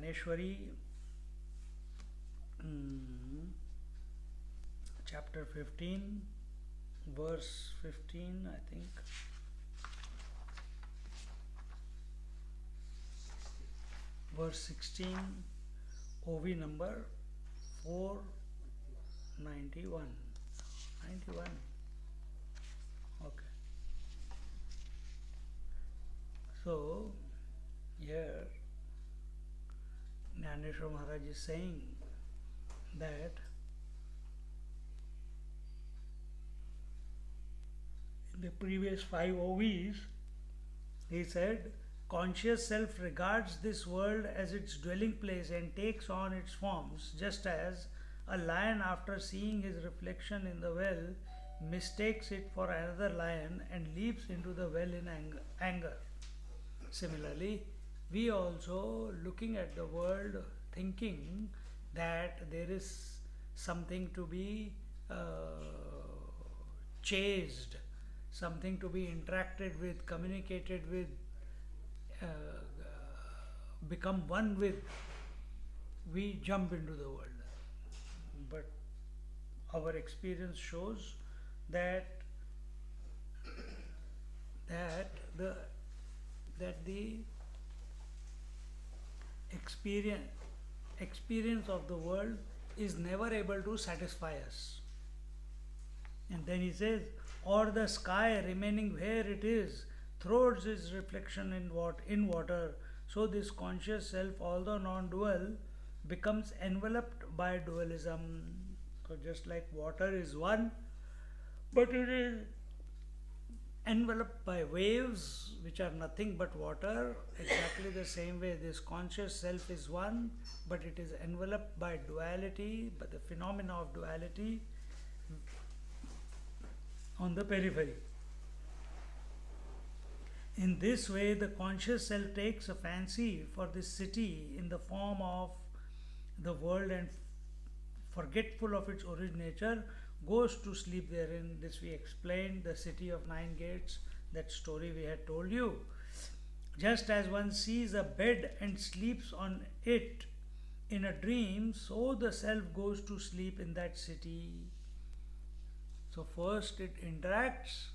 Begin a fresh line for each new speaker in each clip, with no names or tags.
in mm, chapter 15, verse 15, I think. Verse 16, ovi number 491. 91. Okay. So, here Jnaneshwar Maharaj is saying that in the previous five ovis, he said, conscious self regards this world as its dwelling place and takes on its forms, just as a lion, after seeing his reflection in the well, mistakes it for another lion and leaps into the well in ang- anger. Similarly, we also looking at the world thinking that there is something to be uh, chased, something to be interacted with, communicated with, uh, become one with, we jump into the world. But our experience shows that that the that the experience experience of the world is never able to satisfy us. And then he says or the sky remaining where it is throws its reflection in what in water. So this conscious self although non-dual becomes enveloped by dualism. So just like water is one but it is enveloped by waves which are nothing but water exactly the same way this conscious self is one but it is enveloped by duality by the phenomena of duality on the periphery. In this way the conscious self takes a fancy for this city in the form of the world and forgetful of its originator goes to sleep therein. This we explained, the city of nine gates, that story we had told you. Just as one sees a bed and sleeps on it in a dream, so the self goes to sleep in that city. So, first it interacts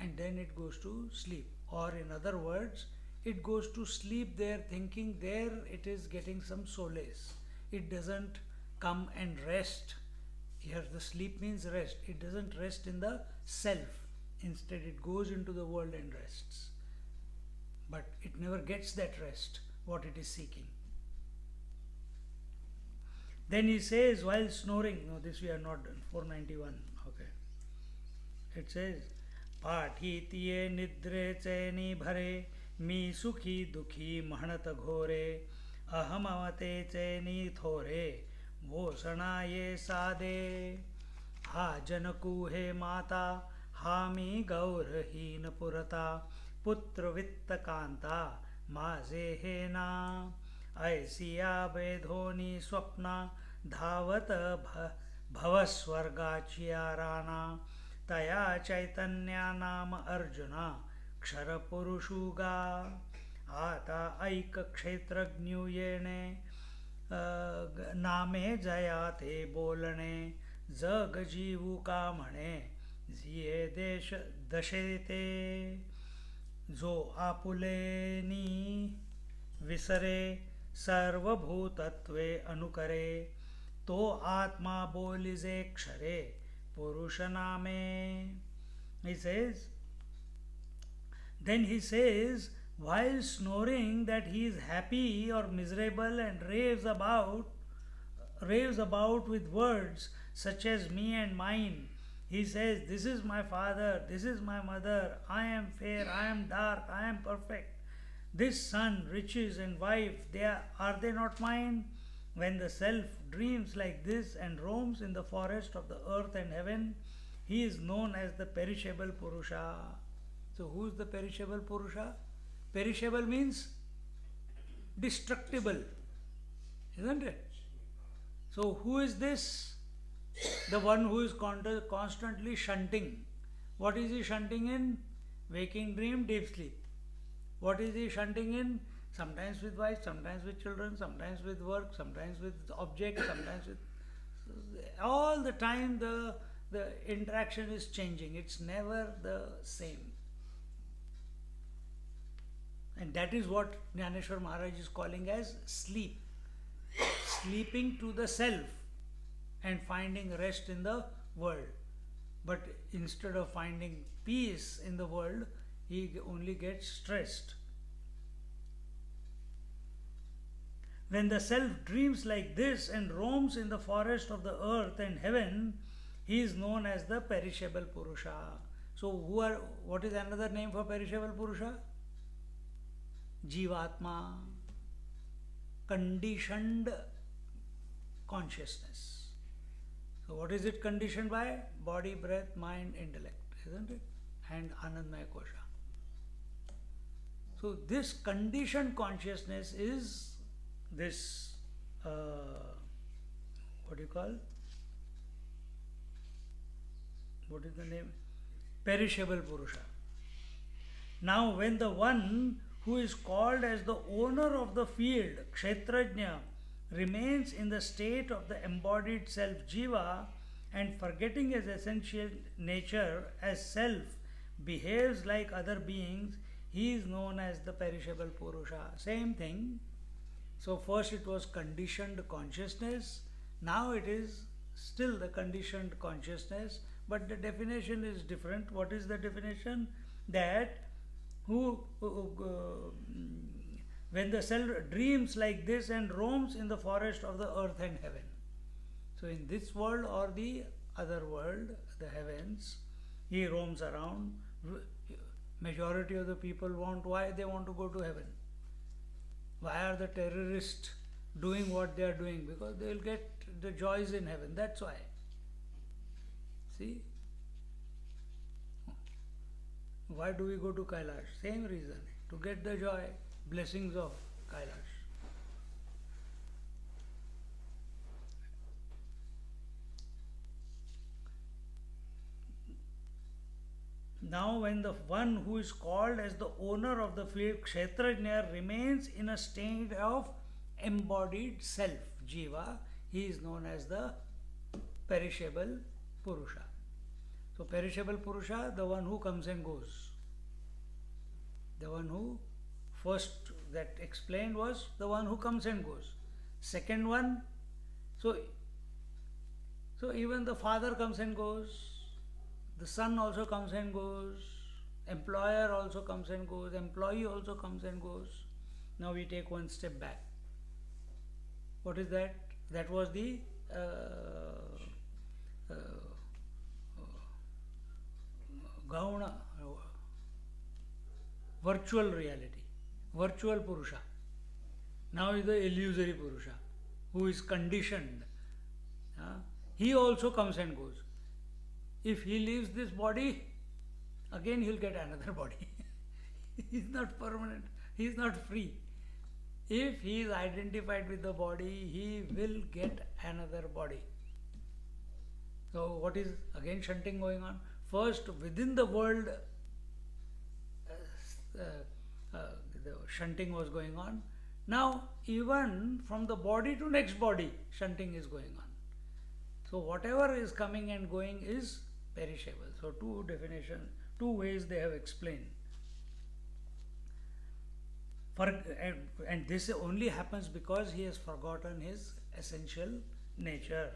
and then it goes to sleep. Or, in other words, it goes to sleep there thinking there it is getting some solace. It doesn't come and rest here, the sleep means rest. It doesn't rest in the self. Instead, it goes into the world and rests. But it never gets that rest, what it is seeking. Then he says, while snoring, no, this we are not done, 491. Okay. It says, पाठीतिये निद्रे चैनी भरे मी सुखी दुखी महणत घोरे अहमवते चैनी थोरे भूषणा ये सादे। हा जनकूहे माता, हामी गौरहीन पुरता पुत्र वित्त कांता माझे हेना ऐसिया वेधोनी स्वप्ना, धावत भवस्वर्गाचिया राणा। तया चैतन्या नाम अर्जुना क्षरपुरुषुगा आता ऐक क्षेत्रज्ञुयेणे नामे जया ते बोलणे, जग जीवू का म्हणे, जिये देश दशे ते. जो आपुलेनी विसरे, सर्वभूतत्वे अनुकरे तो आत्मा बोलिजे क्षरे, पुरुष नामे. He says, then he says while snoring that he is happy or miserable and raves about raves about with words such as me and mine he says this is my father this is my mother i am fair i am dark i am perfect This son, riches, and wife, they are, are they not mine? When the self dreams like this and roams in the forest of the earth and heaven, he is known as the perishable Purusha. So, who is the perishable Purusha? Perishable means destructible, isn't it? So, who is this? The one who is constantly shunting. What is he shunting in? Waking dream, deep sleep. What is he shunting in? Sometimes with wife, sometimes with children, sometimes with work, sometimes with objects, sometimes with. All the time the, the interaction is changing. It's never the same. And that is what Jnaneshwar Maharaj is calling as sleep. Sleeping to the self and finding rest in the world. But instead of finding peace in the world, he only gets stressed. When the self dreams like this and roams in the forest of the earth and heaven, he is known as the perishable Purusha. So, who are, what is another name for perishable Purusha? Jivatma condition consciousness what is it condition by body breath mind intellect is it and anandamaya kosha so this condition consciousness is this what you call what is the name perishable purusha now when the one who is called as the owner of the field, Kshetrajna, remains in the state of the embodied self jiva and forgetting his essential nature as self behaves like other beings, he is known as the perishable Purusha. Same thing. So, first it was conditioned consciousness, now it is still the conditioned consciousness, but the definition is different. What is the definition? That who, uh, when the self dreams like this and roams in the forest of the earth and heaven. So, in this world or the other world, the heavens, he roams around. Majority of the people want why they want to go to heaven. Why are the terrorists doing what they are doing? Because they will get the joys in heaven. That's why. See? Why do we go to Kailash? Same reason. To get the joy, blessings of Kailash. Now, when the one who is called as the owner of the field, Kshetrajna, remains in a state of embodied self, Jiva, he is known as the perishable Purusha. So, perishable Purusha, the one who comes and goes. The one who first that explained was the one who comes and goes. Second one, so so even the father comes and goes, the son also comes and goes, employer also comes and goes, employee also comes and goes. Now we take one step back. What is that? That was the uh, uh, Gauna, virtual reality, virtual Purusha. Now is the illusory Purusha, who is conditioned. He also comes and goes. If he leaves this body, again he'll get another body. he is not permanent, he is not free. If he is identified with the body, he will get another body. So, what is again shunting going on? First, within the world, uh, uh, the shunting was going on. Now, even from the body to next body, shunting is going on. So, whatever is coming and going is perishable. So, two definition two ways they have explained. For, and, and this only happens because he has forgotten his essential nature.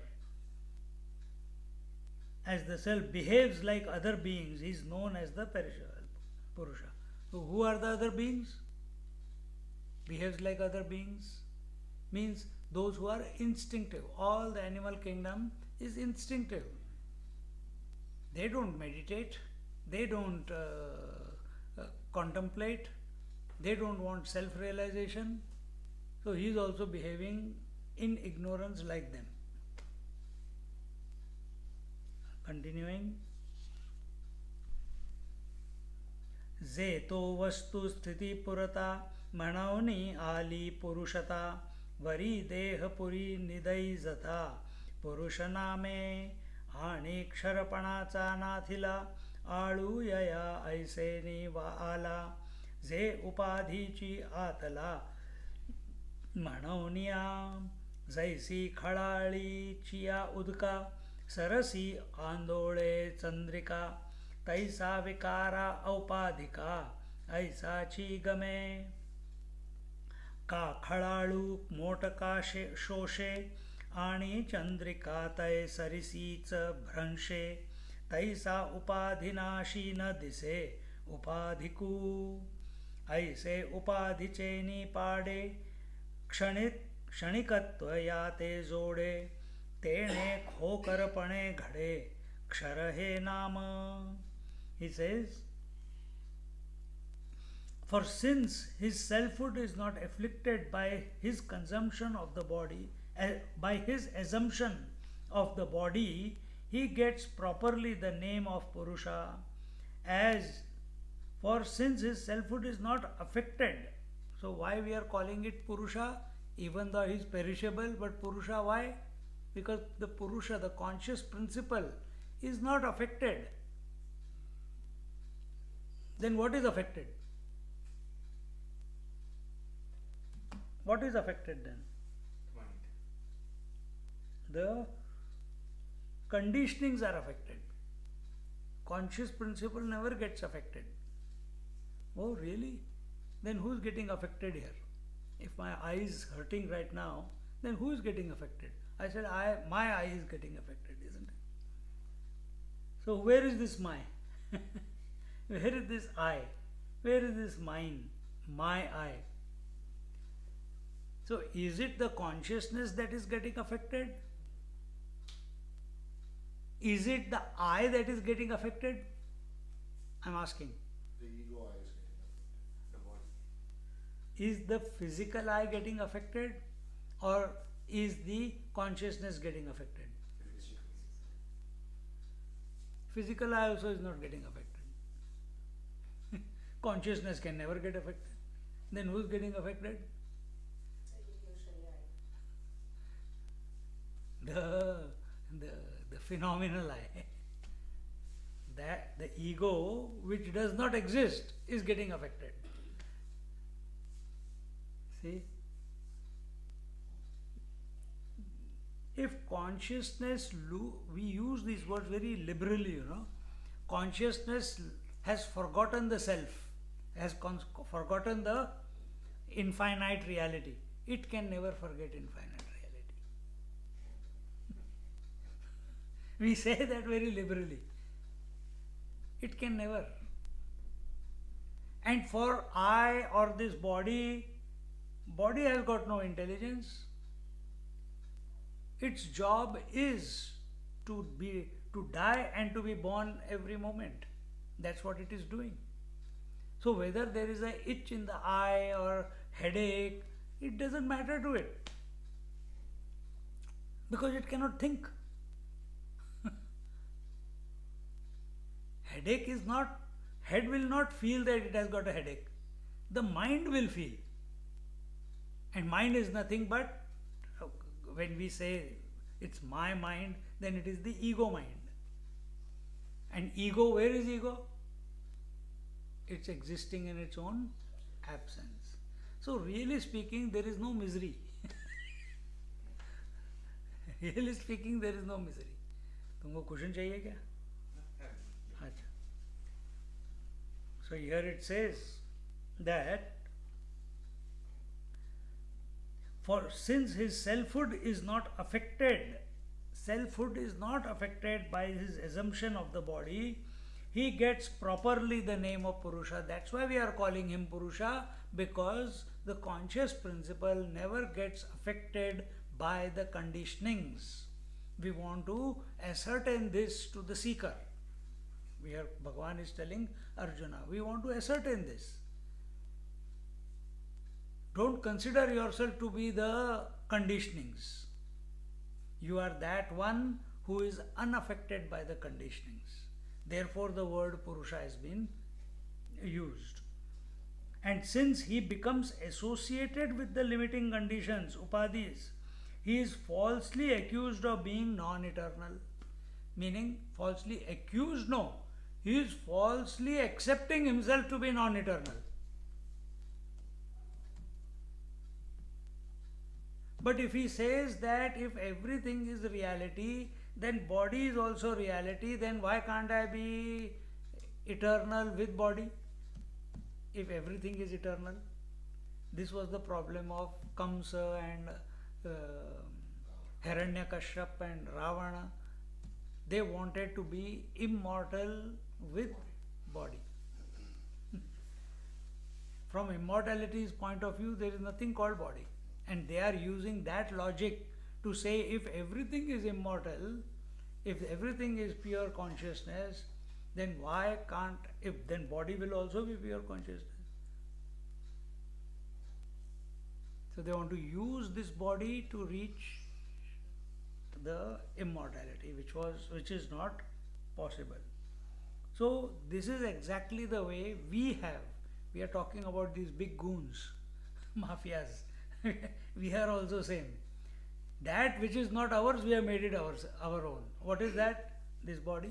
As the self behaves like other beings, is known as the Purusha. So, who are the other beings? Behaves like other beings means those who are instinctive. All the animal kingdom is instinctive. They don't meditate, they don't uh, uh, contemplate, they don't want self realization, so he is also behaving in ignorance like them. Continuing. जे तो वस्तुस्थिती पुरता म्हणवनी आली पुरुषता worry देहपुरी निदैजता पुरुष नामे आणि क्षरपणाचा नाथिला आळूयया ऐसेनी वा आला जे उपाधीची आतला म्हणवनिया जैसी खळाळीचिया उदका सरसी आंदोळे चंद्रिका तैसा विकारा औपाधिका ऐसाची गमे का खळाळू मोटकाशे शोषे आणि चंद्रिका तय सरिसीच भ्रंशे तैसा उपाधिनाशी न दिसे उपाधिकू ऐसे उपाधिचे निपाडे क्षणित क्षणिकत्व या ते जोडे तेने खोकरपणे घड़े, क्षर हे नाम. Says for since his selfhood is not afflicted by his consumption of the body by his assumption of the body he gets properly the name of purusha as for since his selfhood is not affected so why we are calling it purusha even the is perishable but purusha why because the purusha the conscious principle is not affected then what is affected? What is affected then? The conditionings are affected. Conscious principle never gets affected. Oh, really? Then who is getting affected here? If my eye is hurting right now, then who is getting affected? I said, I, my eye is getting affected, isn't it? So, where is this my? Where is this I? Where is this mine? My I. So, is it the consciousness that is getting affected? Is it the I that is getting affected? I'm asking.
The ego eye is getting affected. The body.
Is the physical I getting affected or is the consciousness getting affected? Physical I also is not getting affected. Consciousness can never get affected. Then who's getting affected? The, the, the phenomenal I. That the ego, which does not exist, is getting affected. See? If consciousness, we use these words very liberally, you know. Consciousness has forgotten the self, has forgotten the infinite reality. It can never forget infinite reality. we say that very liberally. It can never. And for I or this body, body has got no intelligence. Its job is to be to die and to be born every moment. That's what it is doing. So whether there is a itch in the eye or headache, it doesn't matter to it. Because it cannot think. headache is not head will not feel that it has got a headache. The mind will feel. And mind is nothing but when we say it's my mind, then it is the ego mind. And ego, where is ego? It's existing in its own absence. So, really speaking, there is no misery. really speaking, there is no misery. तुमको question चाहिए क्या अच्छा so here it says that for since his selfhood is not affected selfhood is not affected by his assumption of the body he gets properly the name of purusha. That's why we are calling him purusha because the conscious principle never gets affected by the conditionings. We want to ascertain this to the seeker. We are bhagwan is telling arjuna we want to ascertain this Don't consider yourself to be the conditionings. You are that one who is unaffected by the conditionings. Therefore, the word Purusha has been used. And since he becomes associated with the limiting conditions, upadhis, he is falsely accused of being non eternal. Meaning, falsely accused? No. He is falsely accepting himself to be non eternal. But if he says that if everything is reality, then body is also reality, then why can't I be eternal with body? If everything is eternal. This was the problem of Kamsa and uh, Hiranyakashyap and Ravana. They wanted to be immortal with body. From immortality's point of view, there is nothing called body. And they are using that logic to say if everything is immortal, if everything is pure consciousness, then why can't, if then body will also be pure consciousness? So they want to use this body to reach the immortality, which was which is not possible. So this is exactly the way we have. We are talking about these big goons, mafias. we are also same. That which is not ours, we have made it ours, our own. What is that? This body?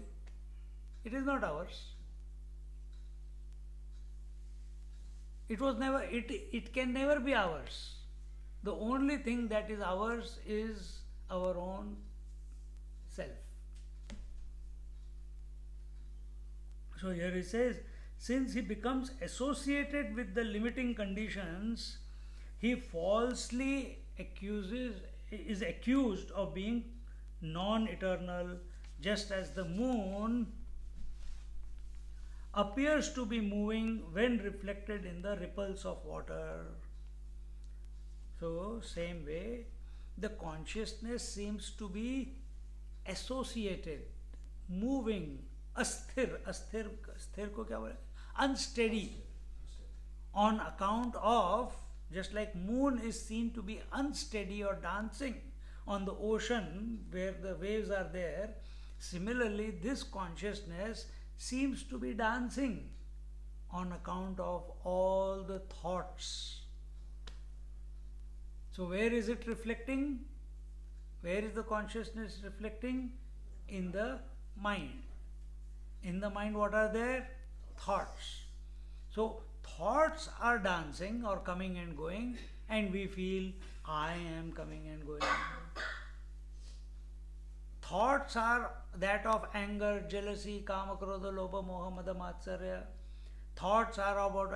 It is not ours. It was never. It it can never be ours. The only thing that is ours is our own self. So here he says, since he becomes associated with the limiting conditions, he falsely accuses is accused of being non-eternal, just as the moon appears to be moving when reflected in the ripples of water. So, same way, the consciousness seems to be associated, moving, asthir, asthir, asthir ko kya बोले unsteady. On account of just like moon is seen to be unsteady or dancing on the ocean where the waves are there similarly this consciousness seems to be dancing on account of all the thoughts so, where is it reflecting? Where is the consciousness reflecting? In the mind. In the mind, what are there? Thoughts. So, thoughts are dancing or coming and going, and we feel, I am coming and going. Thoughts are that of anger, jealousy, kama, krodha, lobha, moha, mada, matsarya. Thoughts are about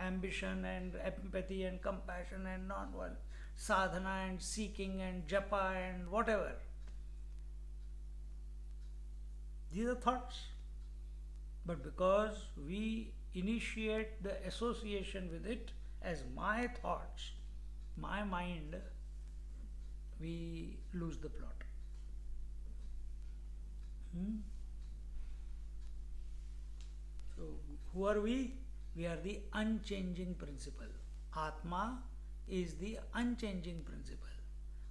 ambition and empathy and compassion and non-violence sadhana and seeking and japa and whatever. These are thoughts. But because we initiate the association with it as my thoughts, my mind, we lose the plot. Hmm? So, who are we? We are the unchanging principle. Atma is the unchanging principle.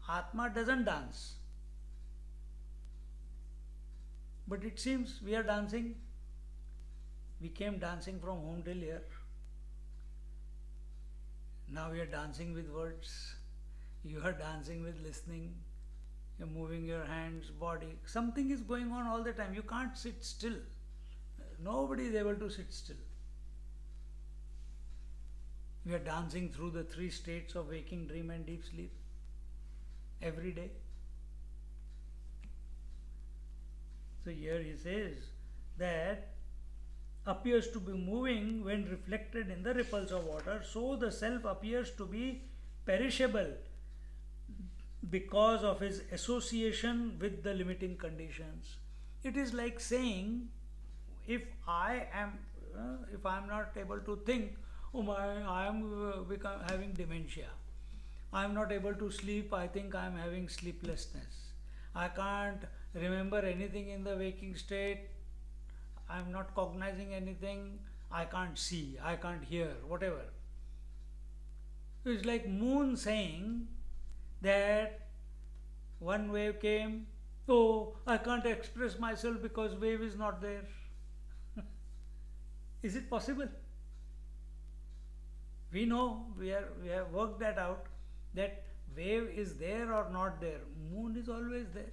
Atma doesn't dance. But it seems we are dancing. We came dancing from home till here. Now we are dancing with words. You are dancing with listening. You're moving your hands, body. Something is going on all the time. You can't sit still. Nobody is able to sit still. We are dancing through the three states of waking, dream, and deep sleep every day. So here he says that appears to be moving when reflected in the ripples of water, so the self appears to be perishable because of his association with the limiting conditions. It is like saying, if I am, uh, if I am not able to think, oh my, I am uh, become, having dementia. I am not able to sleep. I think I am having sleeplessness. I can't remember anything in the waking state. I am not cognizing anything. I can't see. I can't hear. Whatever. It's like moon saying that one wave came, oh, I can't express myself because wave is not there. is it possible? We know, we, are, we have worked that out, that wave is there or not there. Moon is always there.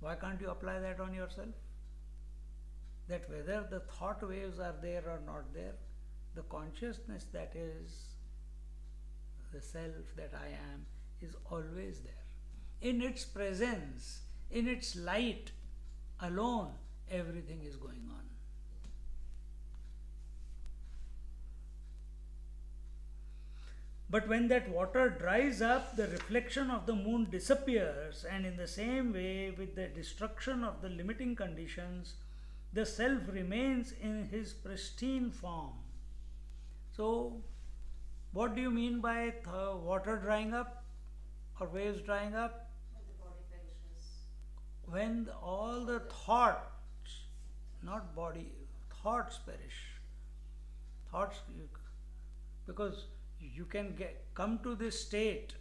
Why can't you apply that on yourself? That whether the thought waves are there or not there, the consciousness that is the self that I am is always there. In its presence, in its light alone, everything is going on. But when that water dries up, the reflection of the moon disappears, and in the same way, with the destruction of the limiting conditions, the self remains in his pristine form. So, what do you mean by th- water drying up or waves drying up?
When the body perishes.
When the- all the thoughts, not body, thoughts perish. Thoughts, because you can get come to this state,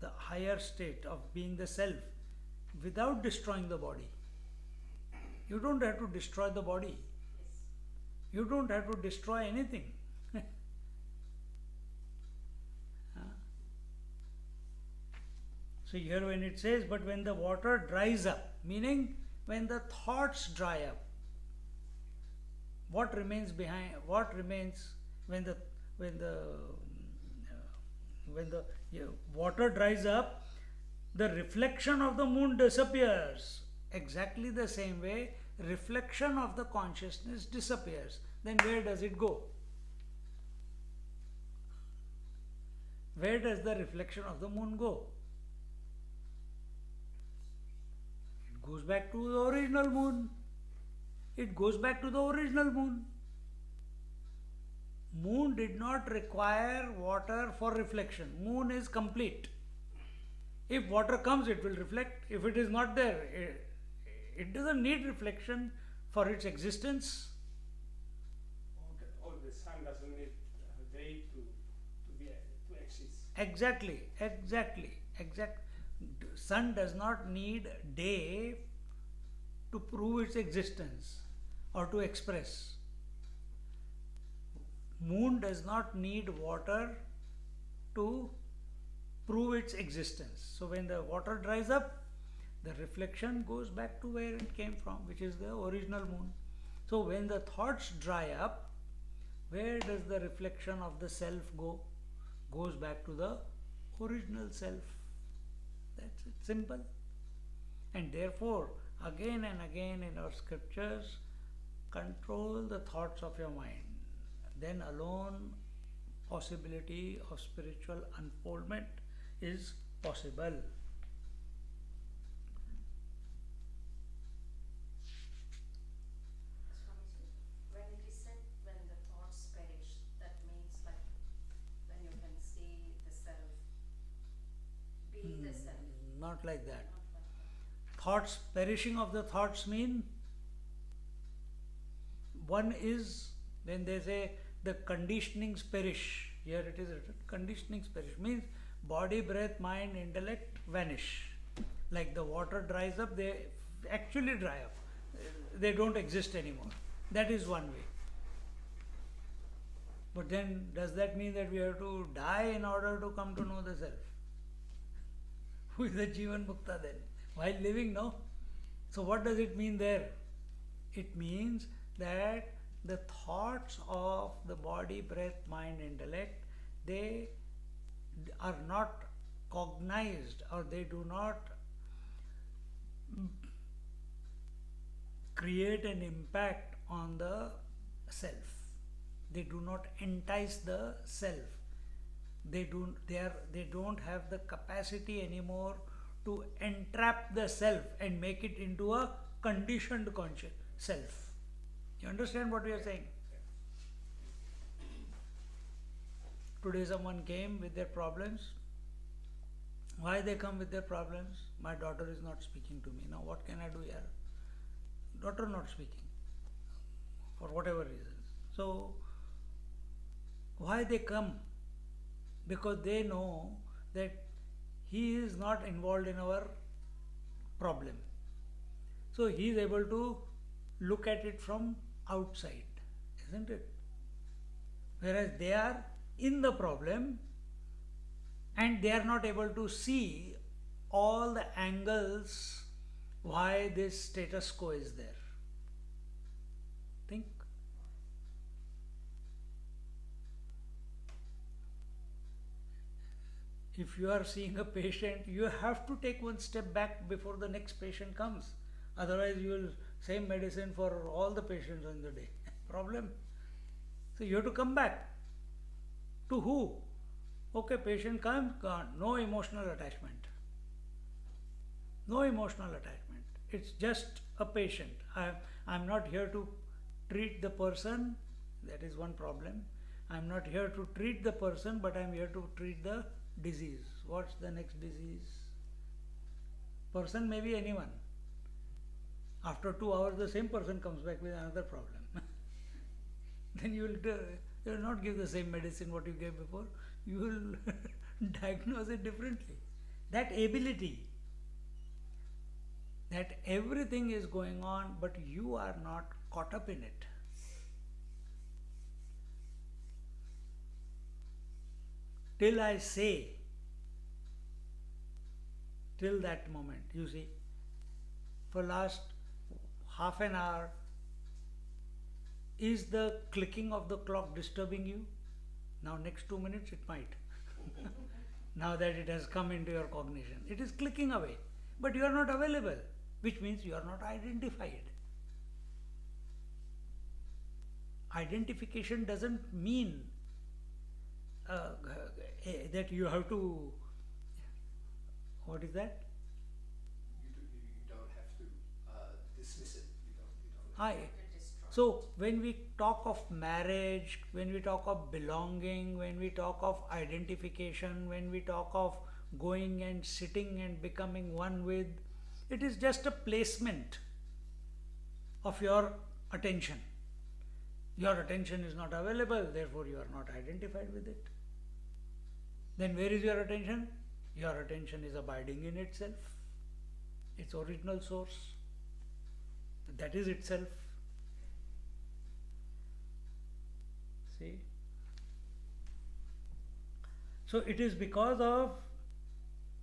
the higher state of being the self, without destroying the body. You don't have to destroy the body. You don't have to destroy anything. So here when it says, but when the water dries up, meaning when the thoughts dry up, what remains behind? What remains when the when the when the water dries up? The reflection of the moon disappears. Exactly the same way, reflection of the consciousness disappears. Then where does it go? Where does the reflection of the moon go? It goes back to the original moon. It goes back to the original moon. Moon did not require water for reflection. Moon is complete. If water comes, it will reflect. If it is not there, it doesn't need reflection for its existence.
Or the sun doesn't need a day to, to, be, to exist.
Exactly, exactly, exact. Sun does not need day to prove its existence or to express. Moon does not need water to prove its existence. So when the water dries up, the reflection goes back to where it came from, which is the original moon. So when the thoughts dry up, where does the reflection of the self go? Goes back to the original self. That's it, simple. And therefore, again and again in our scriptures, control the thoughts of your mind. Then alone possibility of spiritual unfoldment is possible.
Swamiji, when it is said when the thoughts perish, that means like when you can see the self,
Hmm,
self.
Not like that.
Not like that.
Thoughts, perishing of the thoughts mean one is when they say the conditionings perish. Here it is written conditionings perish means body, breath, mind, intellect vanish. Like the water dries up, they actually dry up. They don't exist anymore. That is one way. But then, does that mean that we have to die in order to come to know the self? Who is the Jivan Mukta then? While living, no? So, what does it mean there? It means that the thoughts of the body, breath, mind, intellect, they are not cognized or they do not create an impact on the self. They do not entice the self. They don't they are they don't have the capacity anymore to entrap the self and make it into a conditioned conscious self. You understand what we are saying? Today someone came with their problems. Why they come with their problems? My daughter is not speaking to me. Now what can I do here? Daughter not speaking. For whatever reasons. So why they come? Because they know that he is not involved in our problem. So he is able to look at it from outside, isn't it? Whereas they are in the problem and they are not able to see all the angles why this status quo is there. Think. If you are seeing a patient, you have to take one step back before the next patient comes. Otherwise, you will same medicine for all the patients in the day. Problem. So you have to come back. To who? Okay, patient comes, gone. No emotional attachment. No emotional attachment. It's just a patient. I, I'm not here to treat the person. That is one problem. I'm not here to treat the person, but I'm here to treat the disease. What's the next disease? Person may be anyone. After two hours, the same person comes back with another problem. then you will, you will not give the same medicine what you gave before. You will diagnose it differently. That ability, that everything is going on, but you are not caught up in it. Till I say, till that moment, you see, for last half an hour, is the clicking of the clock disturbing you? Now, next two minutes, it might. now that it has come into your cognition, it is clicking away, but you are not available, which means you are not identified. Identification doesn't mean uh, that you have to. What is that?
You, do, you, you don't have to uh, dismiss it. You don't. You don't.
Hi. So when we talk of marriage, when we talk of belonging, when we talk of identification, when we talk of going and sitting and becoming one with, it is just a placement of your attention. Your attention is not available, therefore you are not identified with it. Then where is your attention? Your attention is abiding in itself, its original source. That is itself. See? So it is because of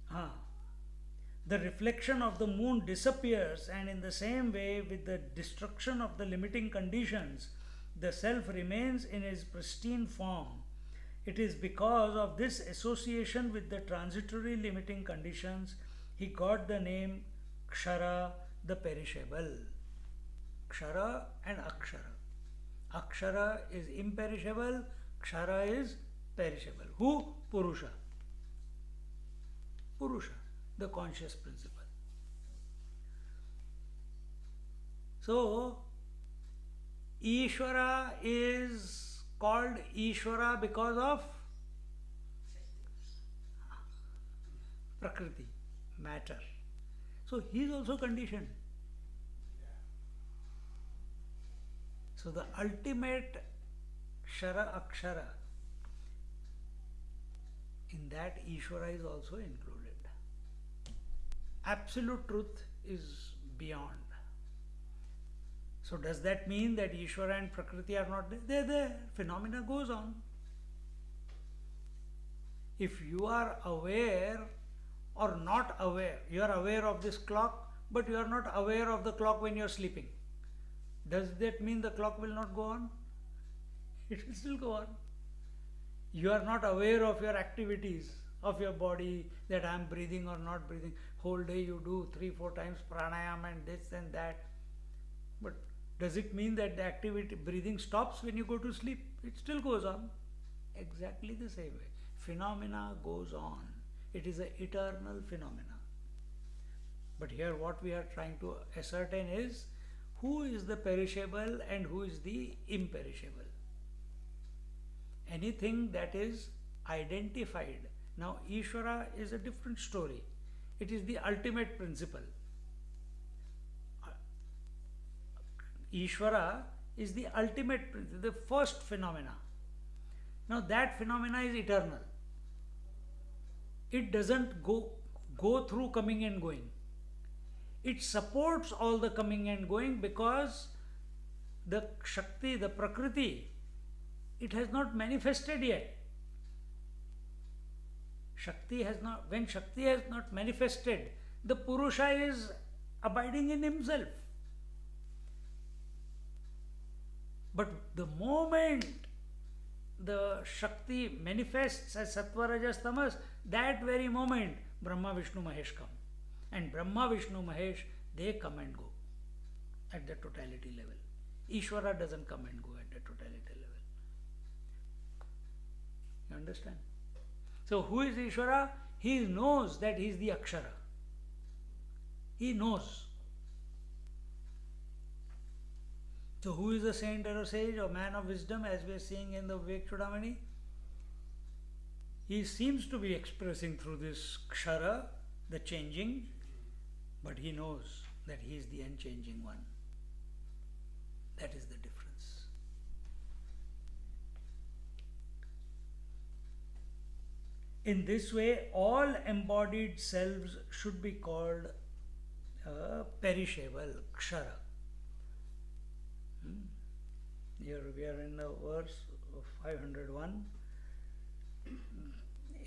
ah, the reflection of the moon disappears, and in the same way, with the destruction of the limiting conditions, the self remains in its pristine form. It is because of this association with the transitory limiting conditions he got the name Kshara, the perishable. Kshara and Akshara. Akshara is imperishable, Kshara is perishable. Who? Purusha. Purusha, the conscious principle. So, Ishvara is called Ishvara because of Prakriti, matter. So, he is also conditioned. So the ultimate Kshara Akshara, in that Ishvara is also included. Absolute truth is beyond. So does that mean that Ishvara and Prakriti are not there? They're there. Phenomena goes on. If you are aware or not aware, you are aware of this clock, but you are not aware of the clock when you are sleeping. Does that mean the clock will not go on? It will still go on. You are not aware of your activities of your body that I am breathing or not breathing. Whole day you do three, four times pranayama and this and that. But does it mean that the activity breathing stops when you go to sleep? It still goes on. Exactly the same way. Phenomena goes on. It is an eternal phenomena. But here what we are trying to ascertain is who is the perishable and who is the imperishable. Anything that is identified. Now, Ishvara is a different story. It is the ultimate principle. Ishvara is the ultimate, the first phenomena. Now, that phenomena is eternal. it doesn't go go through coming and going. It supports all the coming and going because the Shakti, the Prakriti, it has not manifested yet. Shakti has not, when Shakti has not manifested, the Purusha is abiding in himself. But the moment the Shakti manifests as Sattva Rajas Tamas, that very moment Brahma Vishnu Mahesh come. And Brahma Vishnu Mahesh, they come and go at the totality level. Ishvara doesn't come and go at the totality level. You understand? So, who is Ishvara? He knows that he is the Akshara. He knows. So, who is the saint or a sage or man of wisdom as we are seeing in the Vivek Chudamani? He seems to be expressing through this Kshara, the changing, but he knows that he is the unchanging one. That is the difference. In this way, all embodied selves should be called uh, perishable, kshara. Here we are in the verse of 501.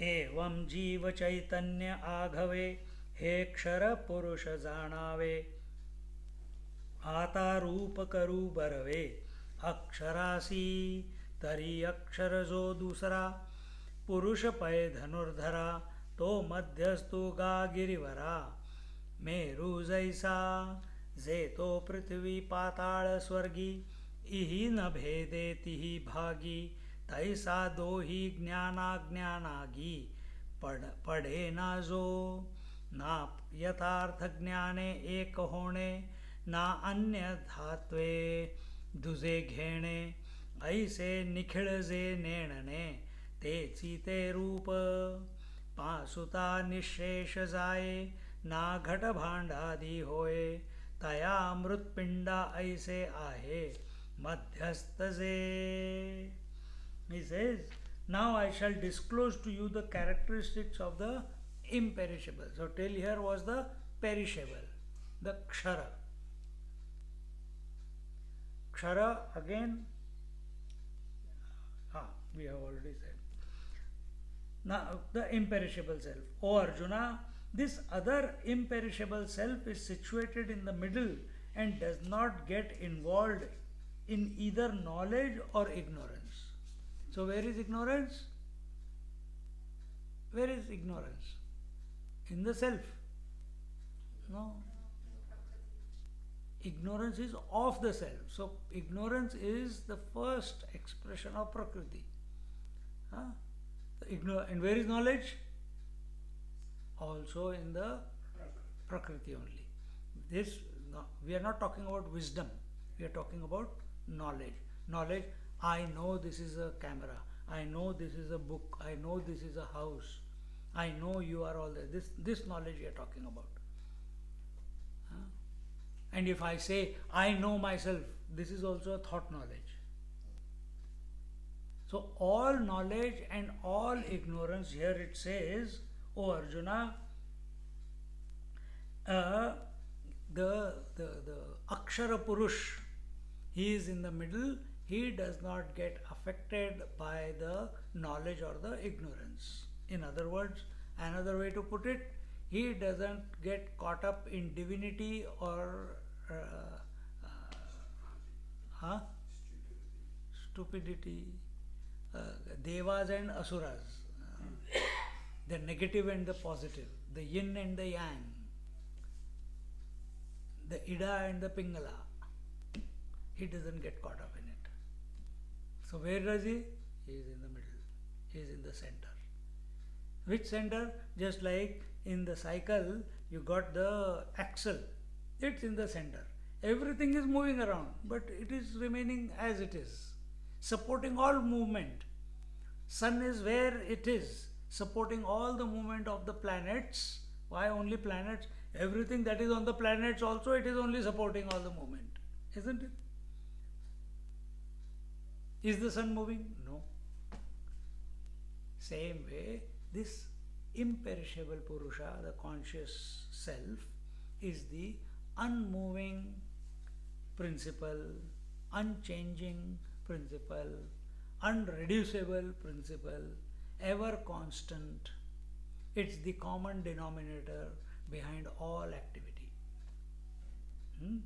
एवं जीव चैतन्य आघवे, हे क्षर पुरुष जाणावे आता रूप करू बरवे, अक्षरासी, तरी अक्षर जो दूसरा, पुरुष पय धनुर्धरा तो मध्यस्तु गा गिरिवरा, मेरु जैसा, जे तो पृथ्वी पाताळ स्वर्गी इही न भेदे तिही भागी, तैसा दो ही ज्ञानाज्ञानागी। पड पढ़े ना जो ना यथार्थ ज्ञाने एक होणे, ना अन्य धात्वे, दुजे घेणे, ऐसे निखिळ जे नेणने ते चीते रूप। पासुता निशेष जाये, ना घट भांडादी होय, तया मृतपिंडा ऐसे आहे। Madhyastase. He says, Now I shall disclose to you the characteristics of the imperishable. So till here was the perishable, the kshara. Kshara again, ah, we have already said. Now the imperishable self. O Arjuna, this other imperishable self is situated in the middle and does not get involved in either knowledge or ignorance. So, where is ignorance? Where is ignorance? In the self. No. Ignorance is of the self. So, ignorance is the first expression of Prakriti. Huh? And where is knowledge? Also in the Prakriti only. This we are not talking about wisdom. We are talking about knowledge. Knowledge. I know this is a camera. I know this is a book. I know this is a house. I know you are all there. This this knowledge we are talking about. Huh? And if I say I know myself, this is also a thought knowledge. So all knowledge and all ignorance here it says, O Arjuna, uh, the, the, the Akshara Purush, he is in the middle, he does not get affected by the knowledge or the ignorance. In other words, another way to put it, he doesn't get caught up in divinity or uh, uh, huh? stupidity, uh, devas and asuras, the negative and the positive, the yin and the yang, the ida and the pingala. He doesn't get caught up in it. So where does he? He is in the middle. He is in the center. Which center? Just like in the cycle, you got the axle. It's in the center. Everything is moving around, but it is remaining as it is, supporting all movement. Sun is where it is, supporting all the movement of the planets. Why only planets? Everything that is on the planets also, it is only supporting all the movement, isn't it? Is the sun moving? No. Same way, this imperishable Purusha, the conscious self, is the unmoving principle, unchanging principle, unreducible principle, ever constant. It's the common denominator behind all activity. Hmm?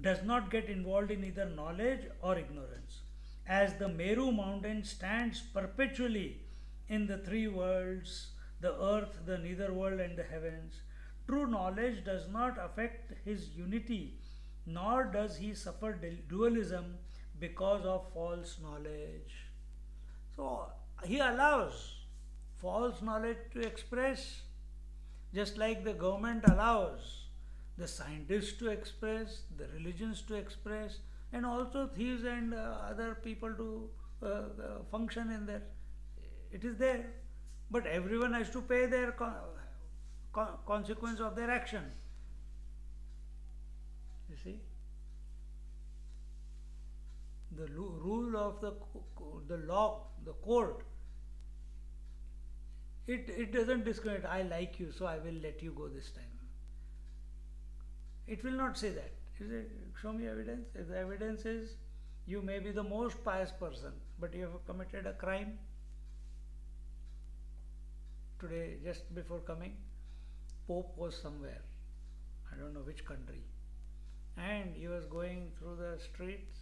Does not get involved in either knowledge or ignorance. As the Meru mountain stands perpetually in the three worlds the earth, the nether world, and the heavens, true knowledge does not affect his unity, nor does he suffer dualism because of false knowledge. So he allows false knowledge to express, just like the government allows the scientists to express, the religions to express, and also thieves and uh, other people to uh, uh, function in there. It is there, but everyone has to pay their con- con- consequence of their action. You see, the rule of the the law, the court. It, it doesn't discriminate. I like you, so I will let you go this time. It will not say that. It? Show me evidence. If the evidence is you may be the most pious person, but you have committed a crime. Today, just before coming, Pope was somewhere. I don't know which country. And he was going through the streets.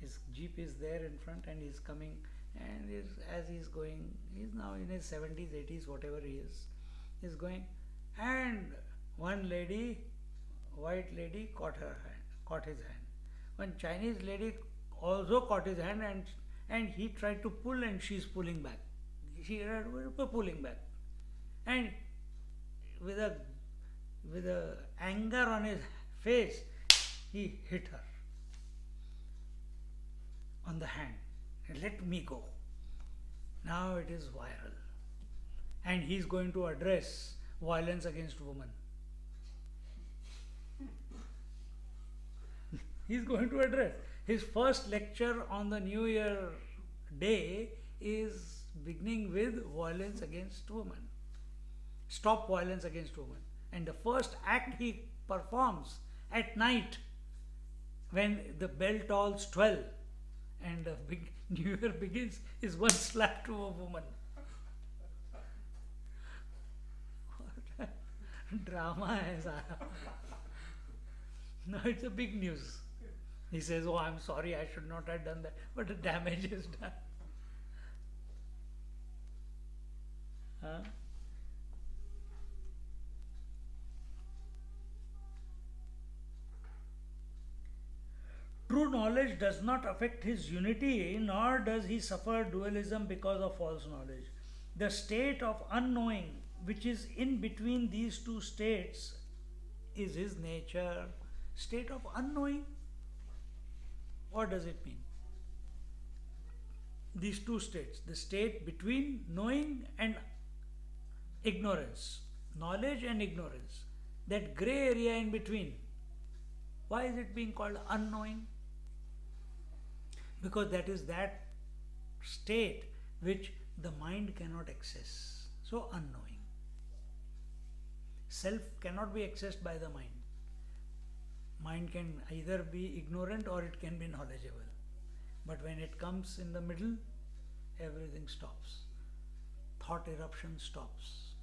His jeep is there in front, and he's coming. And he's, as he's going, he's now in his 70s, 80s, whatever he is, he's going. And one lady white lady caught her hand, caught his hand. One Chinese lady also caught his hand and and he tried to pull and she's pulling back. She pulling back. And with a with a anger on his face, he hit her on the hand. Let me go. Now it is viral. And he's going to address violence against women. he is going to address. His first lecture on the New Year day is beginning with violence against women. Stop violence against women. And the first act he performs at night when the bell tolls 12 and the big New Year begins is one slap to a woman. What a drama है सारा. No, it's a big news. he says, Oh, I'm sorry, I should not have done that. But the damage is done. Huh? True knowledge does not affect his unity, nor does he suffer dualism because of false knowledge. The state of unknowing, which is in between these two states, is his nature. State of unknowing? What does it mean? These two states, the state between knowing and ignorance, knowledge and ignorance, that grey area in between. Why is it being called unknowing? Because that is that state which the mind cannot access. So, unknowing. Self cannot be accessed by the mind. Mind can either be ignorant or it can be knowledgeable. But when it comes in the middle, everything stops. Thought eruption stops.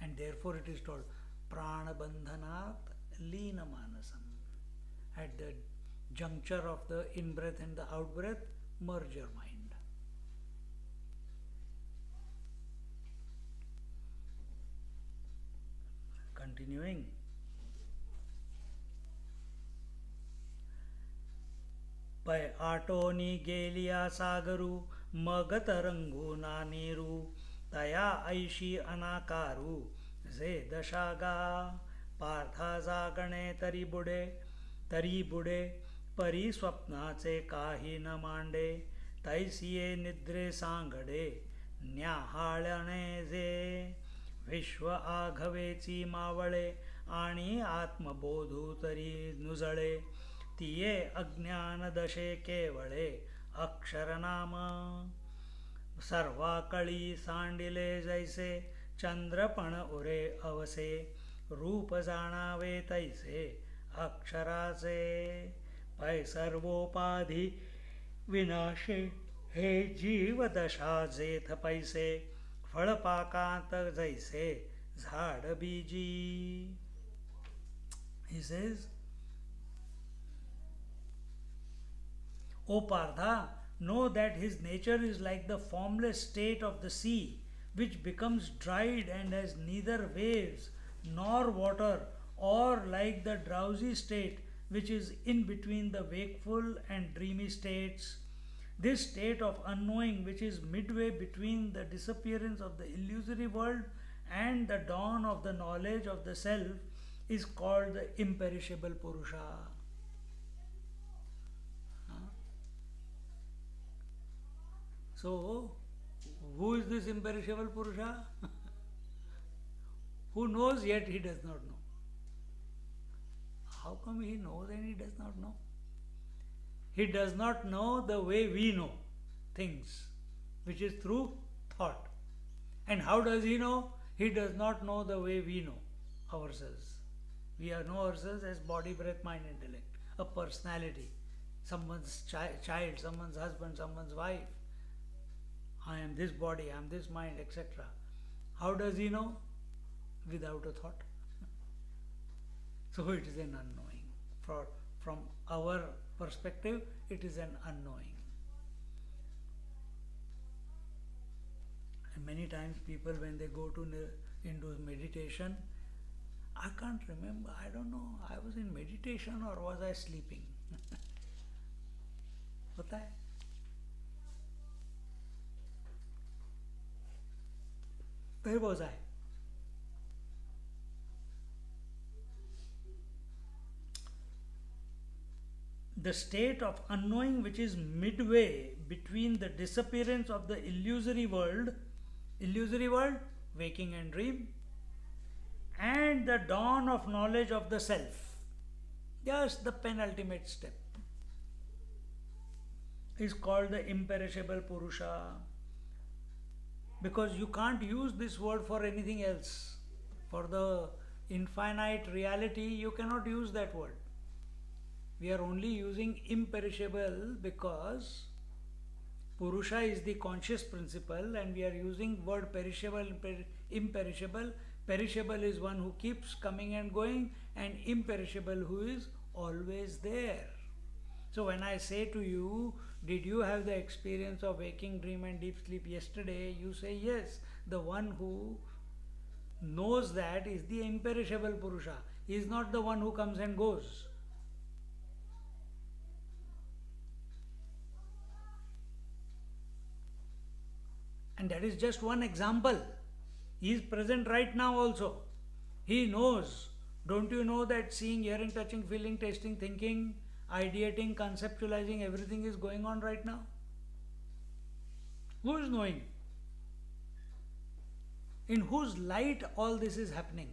And therefore it is called prana bandhanat leena manasam. At the juncture of the in breath and the out breath, merge your mind. Continuing. पै आटोनी गेलिया सागरू मगत रंगुना नेरू. तया ऐशी अनाकारू जे दशागा पार्था जागणे तरी बुडे तरी बुडे परी स्वप्नाचे काही न मांडे. तैसिये निद्रे सांगडे न्याहाळणे जे. विश्व आघवेची मावळे आणि आत्मबोधू तरी नुजळे. तिये दशे केवळे अक्षरनाम। सर्वा कड़ी सांडिले जैसे चंद्रपण उरे अवसे रूप जाणावे तैसे अक्षराचे पै सर्वोपाधी विनाशे हे जीव दशा जेथ पैसे फळपाकांत जैसे झाड बीजी। He says, O Partha, know that his nature is like the formless state of the sea, which becomes dried and has neither waves nor water, or like the drowsy state, which is in between the wakeful and dreamy states. This state of unknowing, which is midway between the disappearance of the illusory world and the dawn of the knowledge of the self, is called the imperishable Purusha. So, who is this imperishable Purusha? who knows yet he does not know. How come he knows and he does not know? He does not know the way we know things, which is through thought. And how does he know? He does not know the way we know ourselves. We are know ourselves as body, breath, mind, intellect, a personality, someone's chi- child, someone's husband, someone's wife. I am this body, I am this mind, etc. How does he know? Without a thought. so it is an unknowing. For, from our perspective, it is an unknowing. And many times people when they go to ne- into meditation, I can't remember, I don't know, I was in meditation or was I sleeping? होता है Where was I? The state of unknowing, which is midway between the disappearance of the illusory world, illusory world, waking and dream, and the dawn of knowledge of the self. Just the penultimate step is called the imperishable Purusha because you can't use this word for anything else. For the infinite reality, you cannot use that word. We are only using imperishable because Purusha is the conscious principle and we are using word perishable, imperishable. Perishable is one who keeps coming and going and imperishable who is always there. So when I say to you, did you have the experience of waking dream and deep sleep yesterday? You say yes. The one who knows that is the imperishable Purusha. He is not the one who comes and goes. And that is just one example. He is present right now also. He knows. Don't you know that seeing, hearing, touching, feeling, tasting, thinking, ideating, conceptualizing, everything is going on right now? Who is knowing? In whose light all this is happening?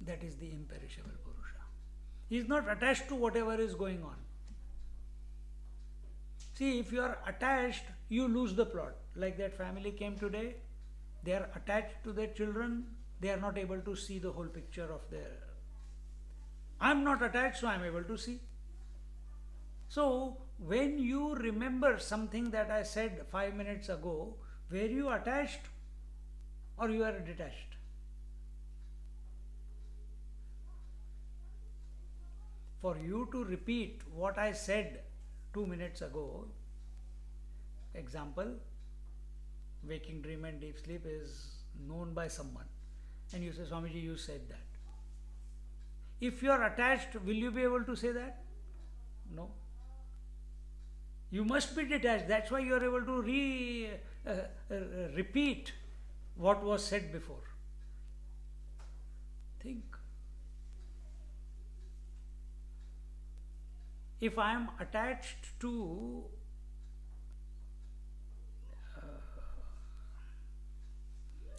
That is the imperishable Purusha. He is not attached to whatever is going on. See, if you are attached, you lose the plot. Like that family came today, they are attached to their children, they are not able to see the whole picture of their. I am not attached, so I am able to see. So, when you remember something that I said five minutes ago, were you attached or you are detached? For you to repeat what I said two minutes ago, example, waking dream and deep sleep is known by someone. And you say, Swamiji, you said that. If you are attached, will you be able to say that? No. You must be detached. That's why you are able to re, uh, uh, repeat what was said before. Think. If I am attached to uh,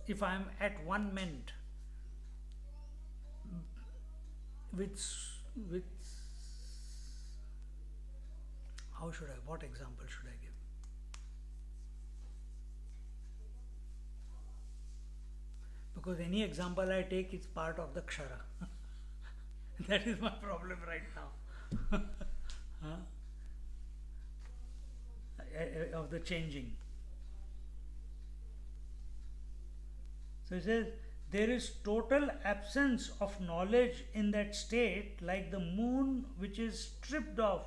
if I am at one ment with with how should I what example should I give? Because any example I take is part of the kshara. that is my problem right now. huh? Of the changing. So he says there is total absence of knowledge in that state, like the moon, which is stripped of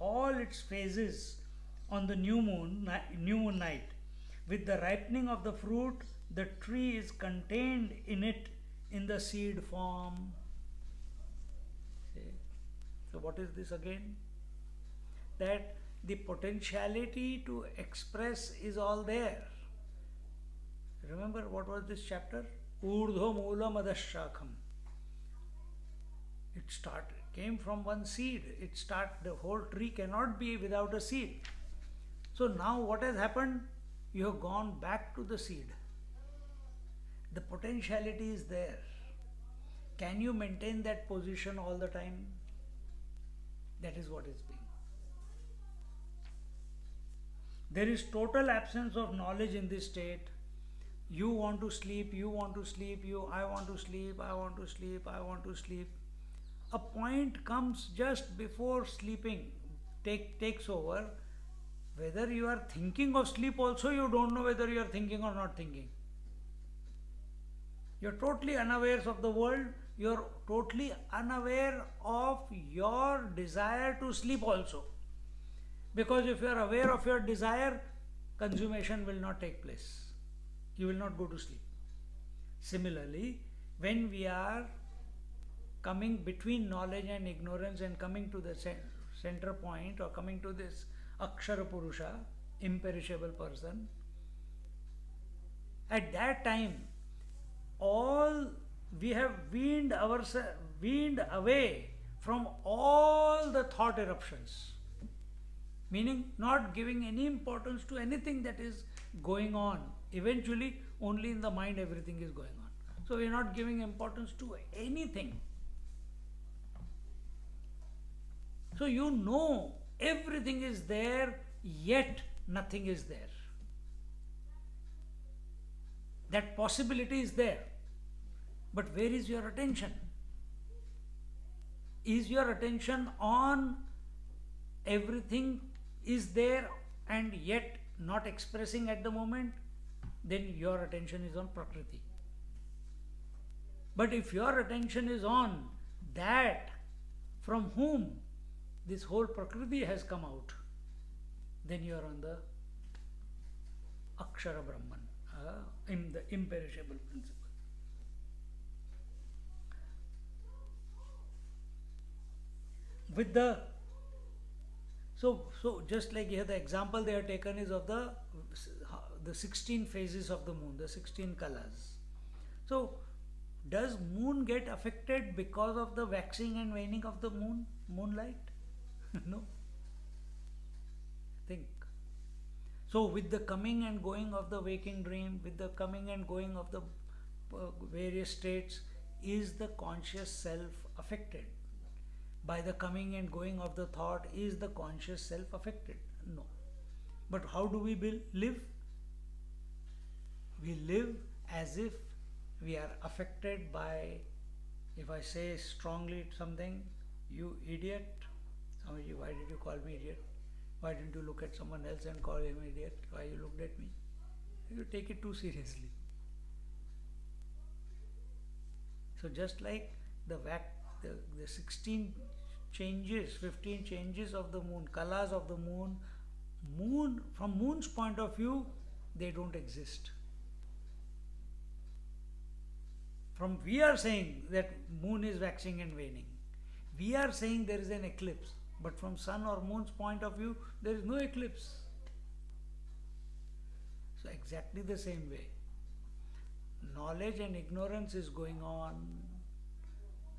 all its phases on the new moon, new moon night. With the ripening of the fruit, the tree is contained in it in the seed form. See? So, what is this again? That the potentiality to express is all there. Remember what was this chapter? Adhah Shakham. It started came from one seed. It start the whole tree cannot be without a seed. So now what has happened? You have gone back to the seed. The potentiality is there. Can you maintain that position all the time? That is what is being. There is total absence of knowledge in this state. You want to sleep, you want to sleep, you I want to sleep, I want to sleep, I want to sleep. A point comes just before sleeping take, takes over. Whether you are thinking of sleep also, you don't know whether you are thinking or not thinking. You're totally unaware of the world, you're totally unaware of your desire to sleep also. Because if you are aware of your desire, consummation will not take place. You will not go to sleep. Similarly, when we are coming between knowledge and ignorance and coming to the center point or coming to this Akshara Purusha, imperishable person, at that time, all we have weaned ourselves, weaned away from all the thought eruptions meaning not giving any importance to anything that is going on. Eventually, only in the mind everything is going on. So, we are not giving importance to anything. So, you know everything is there, yet nothing is there. That possibility is there. But where is your attention? Is your attention on everything is there and yet not expressing at the moment, then your attention is on Prakriti. But if your attention is on that from whom this whole Prakriti has come out, then you are on the Akshara Brahman, uh, in the imperishable principle. With the so, so just like here, the example they have taken is of the the 16 phases of the moon, the 16 colors. So, does moon get affected because of the waxing and waning of the moon, moonlight? no. Think. So, with the coming and going of the waking dream, with the coming and going of the uh, various states, is the conscious self affected? by the coming and going of the thought is the conscious self affected no but how do we live we live as if we are affected by if i say strongly something you idiot. Some of you why did you call me idiot? Why didn't you look at someone else and call him idiot? Why you looked at me? You take it too seriously. So just like the vac the, the 16 changes 15 changes of the moon colors of the moon moon from moon's point of view they don't exist from we are saying that moon is waxing and waning. We are saying there is an eclipse but from sun or moon's point of view there is no eclipse. So exactly the same way. Knowledge and ignorance is going on.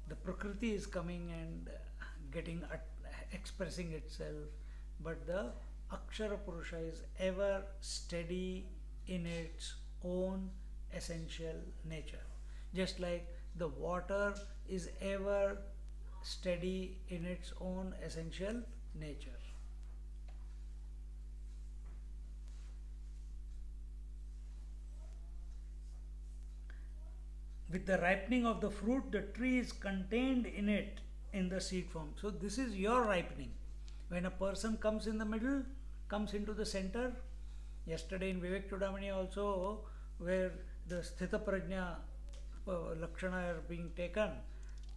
The prakriti is coming and getting expressing itself but the akshara purusha is ever steady in its own essential nature just like the water is ever steady in its own essential nature with the ripening of the fruit, the tree is contained in it in the seed form. So, this is your ripening. When a person comes in the middle, comes into the center, yesterday in Vivek Chudamani also, where the Sthita Prajna Lakshana are being taken,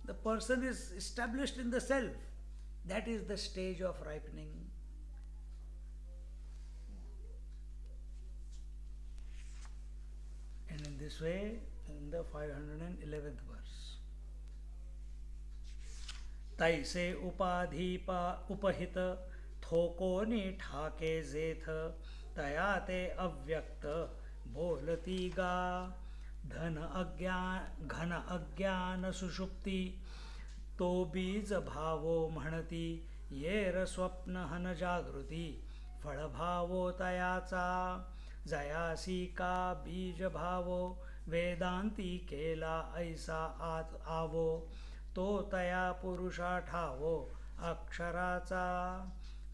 the person is established in the self. That is the stage of ripening. And in this way, in the 511th verse. तैसे उपाधिपा उपहित थोको नि ठाके जेथ तया ते अव्यक्त बोलती गा धन अज्ञान, घन अज्ञान सुषुप्ति तो बीज भावो म्हणती येर स्वप्न हन जागृती, फळ भावो तयाचा, जयासी का बीज भावो, वेदांती केला ऐसा आत आवो तो तया पुरुषा ठावो अक्षराचा,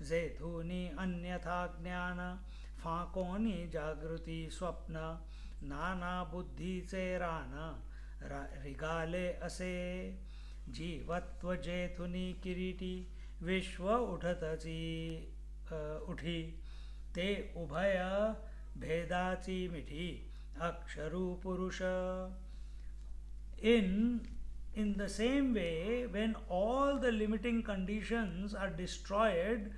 जेथुनी अन्यथा ज्ञान, फाकोनी जागृती स्वप्न नाना बुद्धीचे रान रा रिगाले असे जीवत्व जेथुनी किरीटी विश्व उठतची अ, उठी ते उभय भेदाची मिठी अक्षरू पुरुष in in the same way when all the limiting conditions are destroyed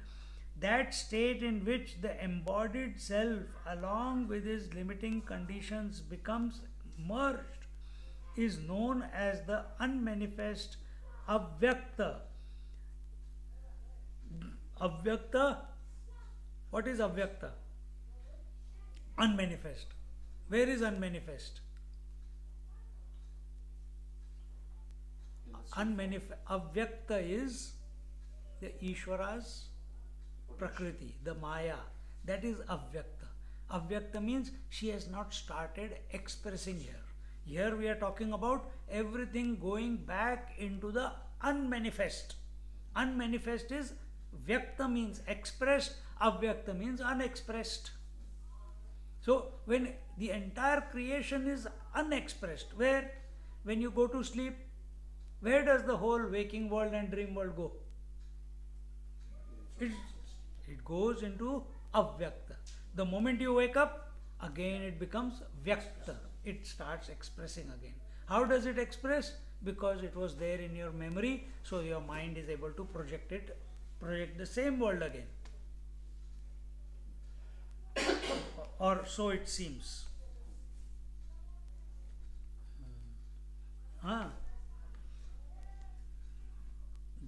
that state in which the embodied self along with his limiting conditions becomes merged is known as the unmanifest avyakta. Avyakta? What is avyakta? Unmanifest. Where is unmanifest? Unmanifest avyakta is the ishvara's prakriti the maya that is avyakta. Avyakta means she has not started expressing here. Here we are talking about everything going back into the unmanifest. Unmanifest is vyakta means expressed avyakta means unexpressed. So when the entire creation is unexpressed where when you go to sleep where does the whole waking world and dream world go? It, it goes into avyakta. The moment you wake up, again it becomes vyakta. It starts expressing again. How does it express? Because it was there in your memory, so your mind is able to project it, project the same world again. or so it seems. Ah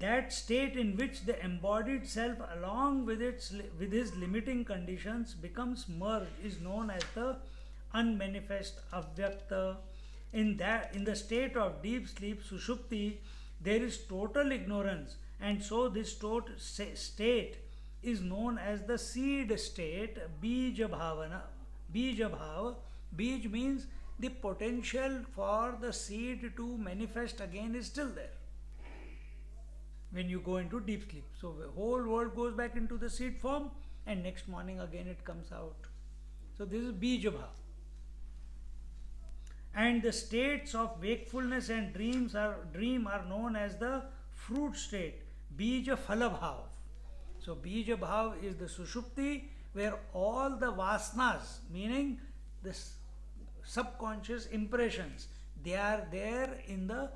that state in which the embodied self along with its with his limiting conditions becomes merged is known as the unmanifest avyakta. In that in the state of deep sleep sushupti there is total ignorance. And so this tot- state is known as the seed state bija bhavana bija bhava. Bij means the potential for the seed to manifest again is still there when you go into deep sleep. So the whole world goes back into the seed form and next morning again it comes out. So this is Bijabha. And the states of wakefulness and dreams are dream are known as the fruit state, Bija Phalabhav. So Bija Bhav is the Sushupti where all the vasnas, meaning the subconscious impressions, they are there in the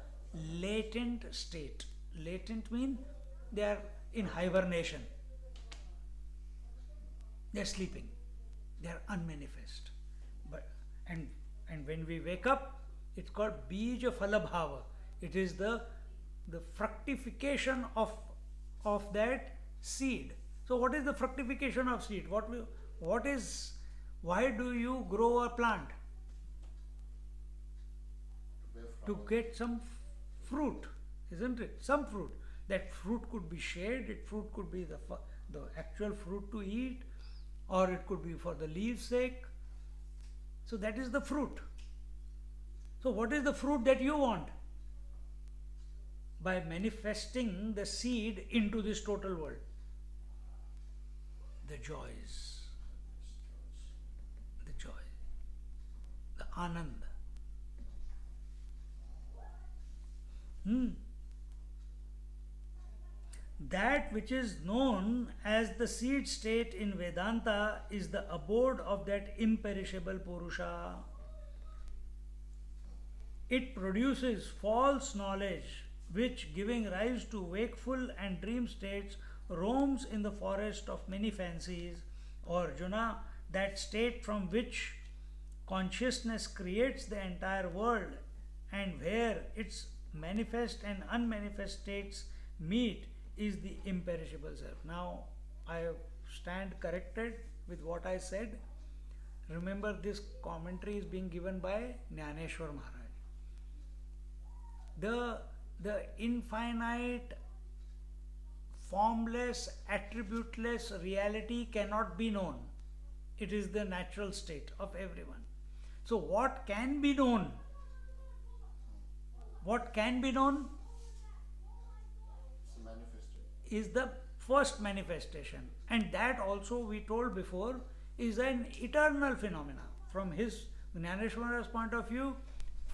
latent state. Latent mean they are in hibernation. They are sleeping. They are unmanifest. But and and when we wake up, it's called bija phalabhava. It is the the fructification of of that seed. So what is the fructification of seed? What will, what is why do you grow a plant? To get some fruit, isn't it? Some fruit. That fruit could be shared, it fruit could be the, the actual fruit to eat, or it could be for the leaves' sake. So that is the fruit. So, what is the fruit that you want? By manifesting the seed into this total world. The joys, the joy, the ananda. Hmm. That which is known as the seed state in Vedanta is the abode of that imperishable Purusha. It produces false knowledge, which, giving rise to wakeful and dream states, roams in the forest of many fancies. Or Arjuna, that state from which consciousness creates the entire world and where its manifest and unmanifest states meet is the imperishable self. Now, I stand corrected with what I said. Remember, this commentary is being given by Jnaneshwar Maharaj. The, the infinite, formless, attributeless reality cannot be known. It is the natural state of everyone. So, what can be known? What can be known. Is the first manifestation, and that also we told before is an eternal phenomena. From his Jnaneshwara's point of view,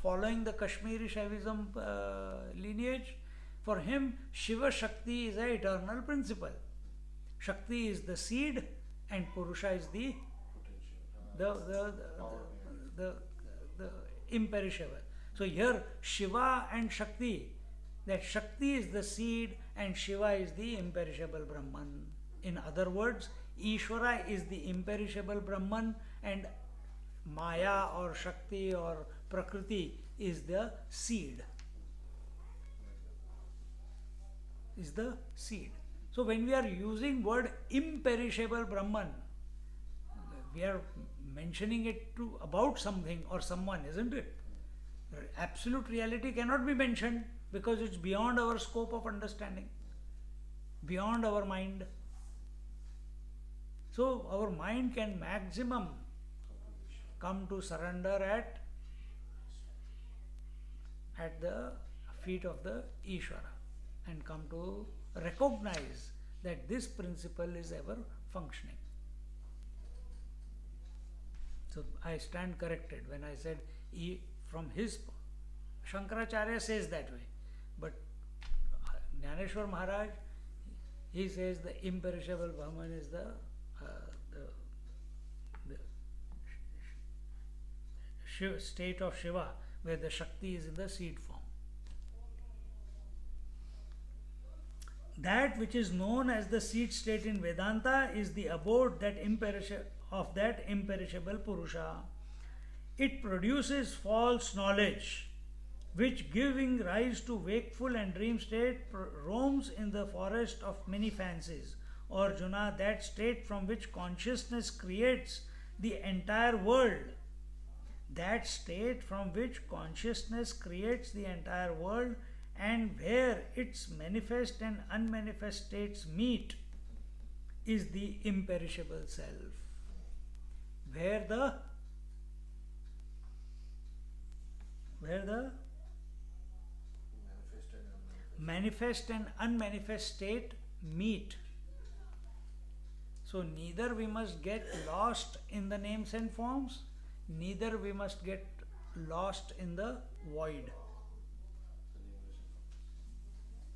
following the Kashmiri Shaivism uh, lineage, for him Shiva Shakti is an eternal principle. Shakti is the seed, and Purusha is the the, the, the, the imperishable. So here Shiva and Shakti, that Shakti is the seed and Shiva is the imperishable Brahman. In other words, Ishvara is the imperishable Brahman and Maya or Shakti or Prakriti is the seed. Is the seed. So when we are using word imperishable Brahman, we are mentioning it to about something or someone, isn't it? Absolute reality cannot be mentioned because it's beyond our scope of understanding, beyond our mind. So our mind can maximum come to surrender at at the feet of the Ishvara and come to recognize that this principle is ever functioning. So I stand corrected when I said he, from his Shankaracharya says that way, Jnaneshwar Maharaj he says the imperishable Brahman is the uh, the, the state of Shiva where the Shakti is in the seed form. That which is known as the seed state in Vedanta is the abode that imperishable of that imperishable Purusha. It produces false knowledge, which giving rise to wakeful and dream state roams in the forest of many fancies. Or Arjuna, that state from which consciousness creates the entire world. That state from which consciousness creates the entire world and where its manifest and unmanifest states meet is the imperishable self where the where the manifest and unmanifest state meet. So neither we must get lost in the names and forms neither we must get lost in the void.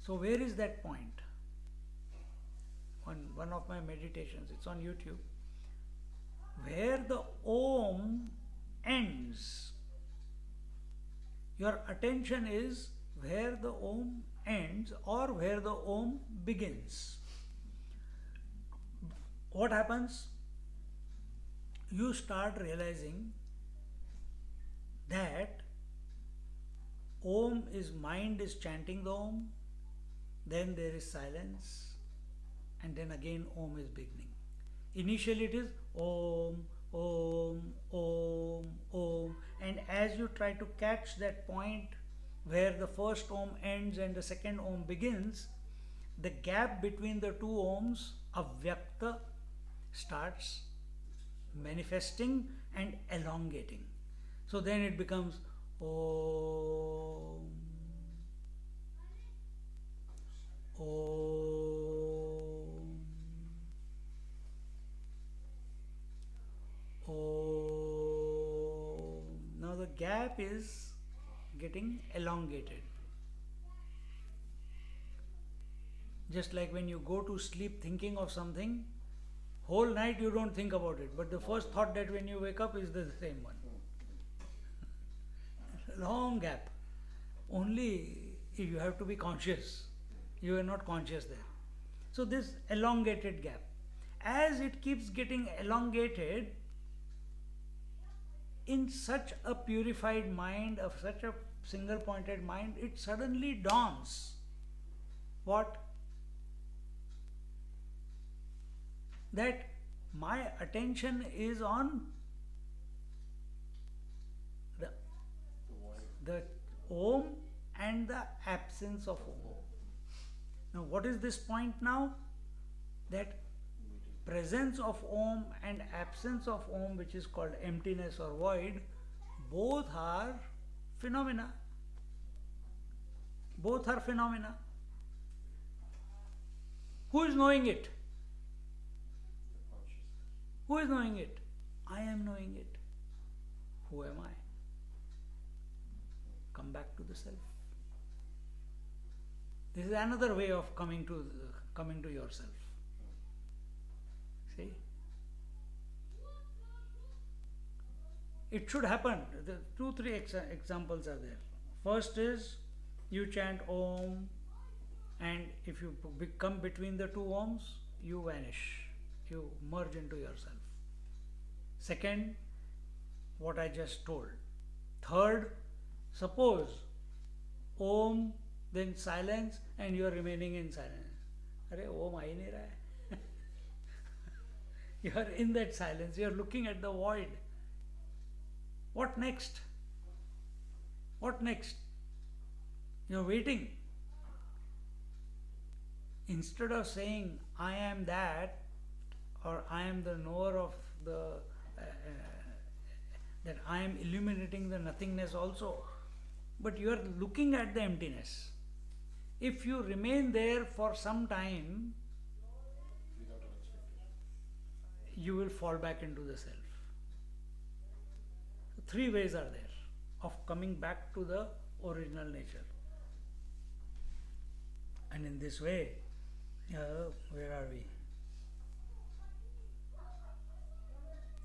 So where is that point? On one of my meditations it's on youtube. Where the Om ends. Your attention is where the Om ends or where the Om begins. What happens? You start realizing that Om is mind is chanting the Om, then there is silence, and then again Om is beginning. Initially it is Om, Om, Om, Om, and as you try to catch that point where the first Om ends and the second Om begins, the gap between the two Oms, Avyakta, starts manifesting and elongating. So then it becomes Om, Om. Om. Now the gap is getting elongated. Just like when you go to sleep thinking of something, whole night you don't think about it, but the first thought that when you wake up is the same one. Long gap. Only you have to be conscious. You are not conscious there. So this elongated gap. As it keeps getting elongated, in such a purified mind, of such a single pointed mind, it suddenly dawns. What? That my attention is on the, the Om and the absence of Om. Now, what is this point now? That presence of Om and absence of Om, which is called emptiness or void, both are phenomena. Both are phenomena. Who is knowing it? Who is knowing it? I am knowing it. Who am I? Come back to the self. This is another way of coming to coming to yourself. See? It should happen. The two, three ex- examples are there. First is you chant Om, and if you come between the two Oms, you vanish. You merge into yourself. Second, what I just told. Third, suppose Om, then silence, and you are remaining in silence. Arey, Om hai. you are in that silence, you are looking at the void. What next? What next? You are waiting. Instead of saying, I am that, or I am the knower of the, uh, uh, that I am illuminating the nothingness also, but you are looking at the emptiness. If you remain there for some time, you will fall back into the self. Three ways are there of coming back to the original nature. And in this way, uh, where are we?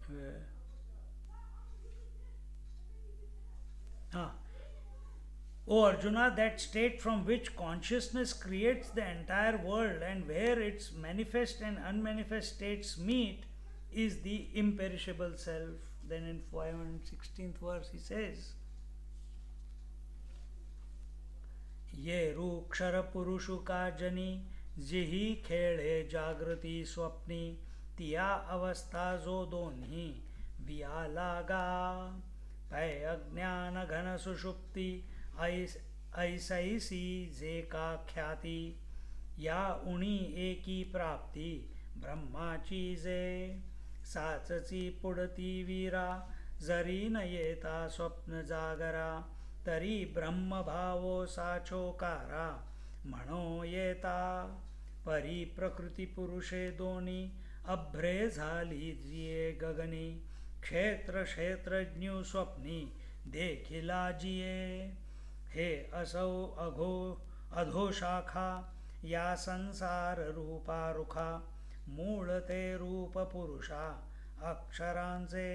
Where? Ah. O Arjuna, that state from which consciousness creates the entire world and where its manifest and unmanifest states meet is the imperishable self. Then in 516th verse he says, ये रूक्षर पुरुषु का जनी जिही खेड़े जागृति स्वप्नी तिया अवस्था जो दोन्ही विया लागा पै अज्ञान घन सुषुप्ति ऐस ऐसैसी जे का ख्याति या उणी एकी प्राप्ति ब्रह्मा चीजे। साचची पुडती वीरा, जरी न येता स्वप्न जागरा, तरी ब्रह्म भावो साचोकारा म्हणो येता। परी प्रकृती पुरुषे दोनी, अभ्रे झाली जिये गगनी, क्षेत्र क्षेत्रज्ञू स्वप्नी, देखिला जिये। हे असौ अघो अधोशाखा या संसार रूपा रुखा मूळ ते रूप पुरुषा अक्षरांचे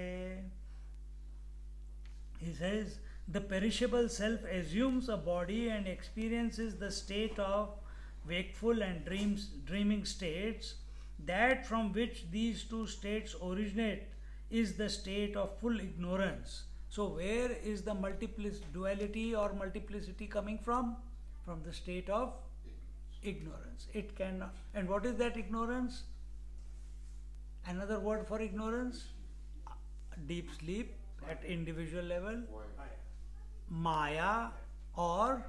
He says, the perishable self assumes a body and experiences the state of wakeful and dreams, dreaming states. That from which these two states originate is the state of full ignorance. So, where is the multiplicity, duality or multiplicity coming from? From the state of ignorance. It cannot. And what is that ignorance? Another word for ignorance? Deep sleep at individual level. Maya or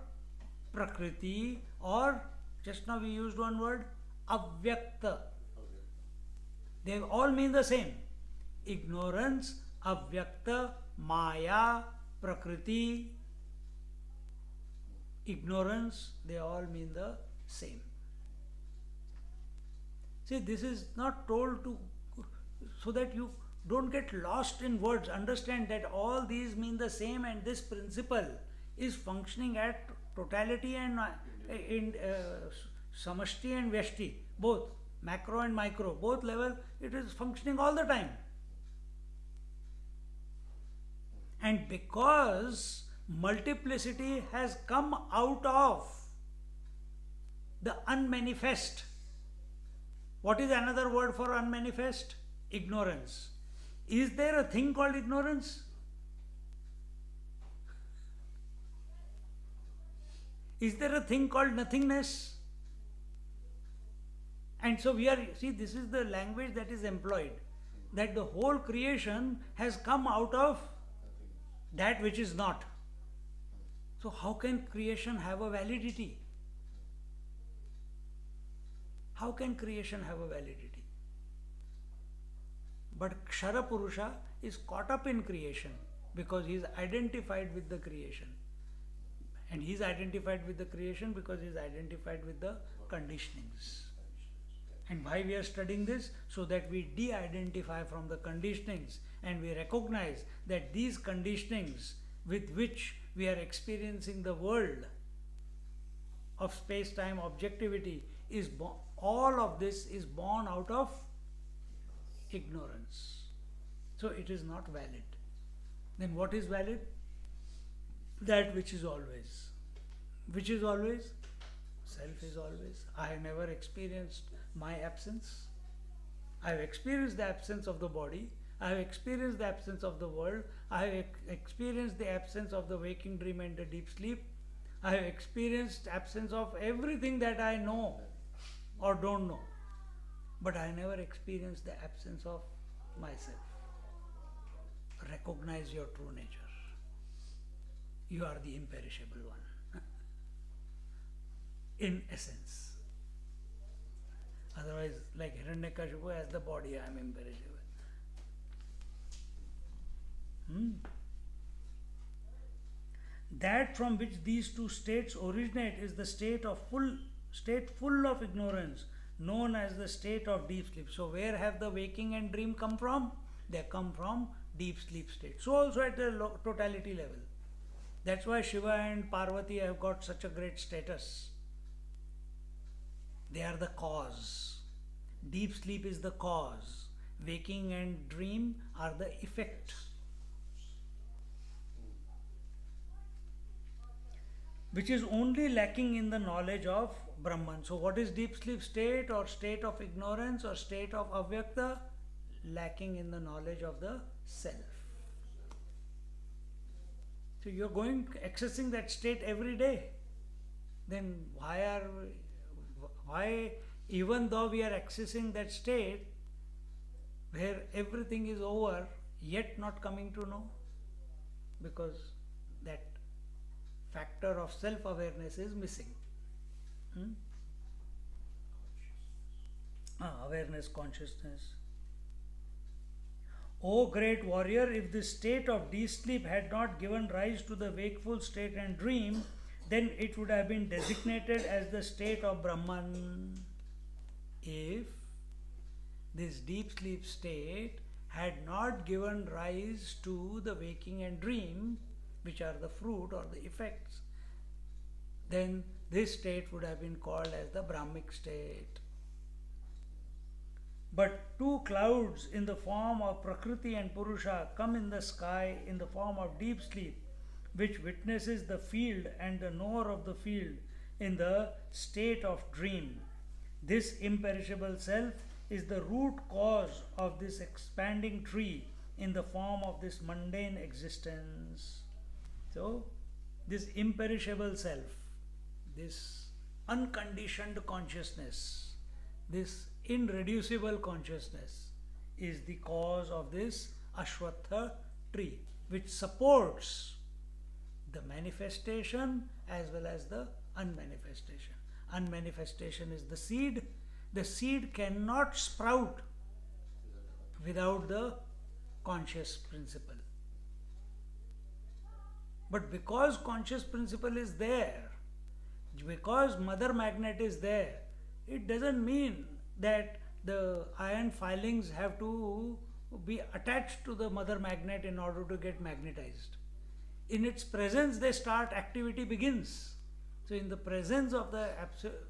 Prakriti or just now we used one word Avyakta. They all mean the same. Ignorance, Avyakta, Maya, Prakriti, ignorance, they all mean the same. See, this is not told to so that you don't get lost in words. Understand that all these mean the same, and this principle is functioning at totality and uh, in uh, samashti and vyashti, both macro and micro, both level, it is functioning all the time. And because multiplicity has come out of the unmanifest, what is another word for unmanifest? Ignorance. Is there a thing called ignorance? Is there a thing called nothingness? And so we are, see, this is the language that is employed. That the whole creation has come out of that which is not. So, how can creation have a validity? How can creation have a validity? But Kshara Purusha is caught up in creation because he is identified with the creation. And he is identified with the creation because he is identified with the conditionings. And why we are studying this? So that we de identify from the conditionings and we recognize that these conditionings with which we are experiencing the world of space time objectivity is all of this is born out of ignorance. So it is not valid. Then what is valid? That which is always. Which is always? Self is always. I have never experienced my absence. I have experienced the absence of the body. I have experienced the absence of the world. I have experienced the absence of the waking dream and the deep sleep. I have experienced absence of everything that I know or don't know. But I never experienced the absence of myself. Recognize your true nature. You are the imperishable one. In essence. Otherwise, like Hiranyakashipu has the body, I am imperishable. Hmm? That from which these two states originate is the state of full state full of ignorance, known as the state of deep sleep. So where have the waking and dream come from? They come from deep sleep state. So also at the totality level. That's why Shiva and Parvati have got such a great status. They are the cause. Deep sleep is the cause. Waking and dream are the effect. Which is only lacking in the knowledge of Brahman. So, what is deep sleep state or state of ignorance or state of avyakta? Lacking in the knowledge of the self. So, you're going accessing that state every day. Then, why are why even though we are accessing that state where everything is over yet not coming to know because that factor of self awareness is missing Hmm? Ah, awareness consciousness O great warrior, if the state of deep sleep had not given rise to the wakeful state and dream, then it would have been designated as the state of Brahman. If this deep sleep state had not given rise to the waking and dream, which are the fruit or the effects, then this state would have been called as the Brahmic state. But two clouds in the form of Prakriti and Purusha come in the sky in the form of deep sleep, which witnesses the field and the knower of the field in the state of dream. This imperishable self is the root cause of this expanding tree in the form of this mundane existence. So, this imperishable self, this unconditioned consciousness, this irreducible consciousness is the cause of this Ashwatha tree, which supports the manifestation as well as the unmanifestation. Unmanifestation is the seed. The seed cannot sprout without the conscious principle. But because conscious principle is there, because mother magnet is there, it doesn't mean that the iron filings have to be attached to the mother magnet in order to get magnetized. In its presence, they start, activity begins. So, in the presence of the,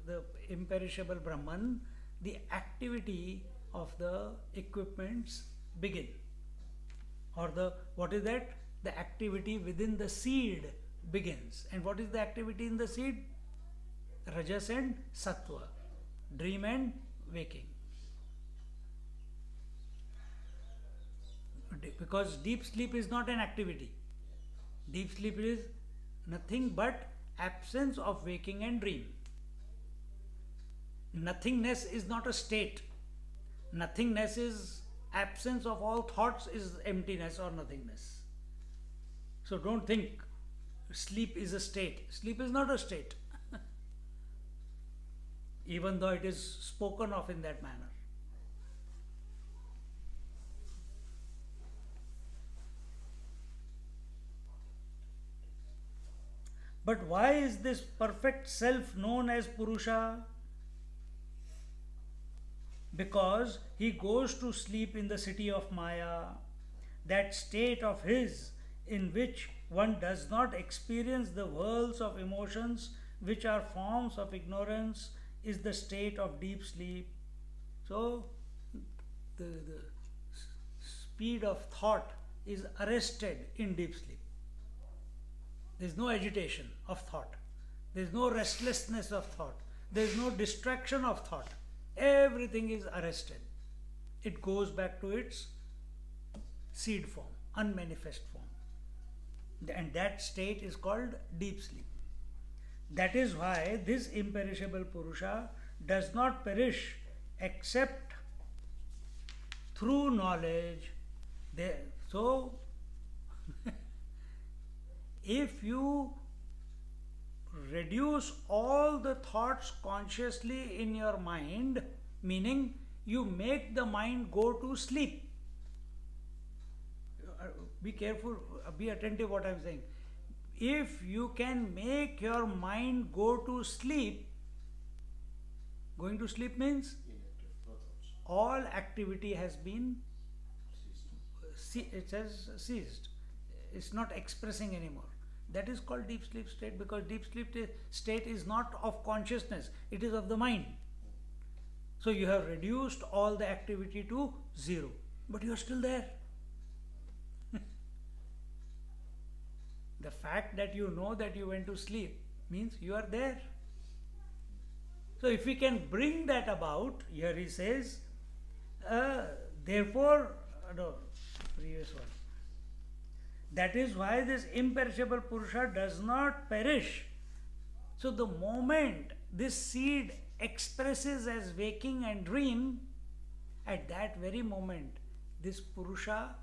the imperishable Brahman, the activity of the equipments begin. Or the what is that? The activity within the seed begins. And what is the activity in the seed? Rajas and Sattva, dream and waking. Because deep sleep is not an activity. Deep sleep is nothing but absence of waking and dream. Nothingness is not a state. Nothingness is absence of all thoughts is emptiness or nothingness. So don't think sleep is a state. Sleep is not a state. Even though it is spoken of in that manner. But why is this perfect self known as Purusha? Because he goes to sleep in the city of Maya, that state of his in which one does not experience the worlds of emotions which are forms of ignorance is the state of deep sleep. So, the, the speed of thought is arrested in deep sleep. There is no agitation of thought. There is no restlessness of thought. There is no distraction of thought. Everything is arrested. It goes back to its seed form, unmanifest form. And that state is called deep sleep. That is why this imperishable Purusha does not perish except through knowledge. So, if you reduce all the thoughts consciously in your mind, meaning you make the mind go to sleep. Be careful, be attentive what I am saying. If you can make your mind go to sleep, going to sleep means all activity has been
Ceased.
it has ceased. It's not expressing anymore. That is called deep sleep state because deep sleep state is not of consciousness, it is of the mind. So you have reduced all the activity to zero, but you are still there. The fact that you know that you went to sleep means you are there. So if we can bring that about, here he says, uh, therefore, uh, no, previous one. That is why this imperishable Purusha does not perish. So the moment this seed expresses as waking and dream, at that very moment, this Purusha,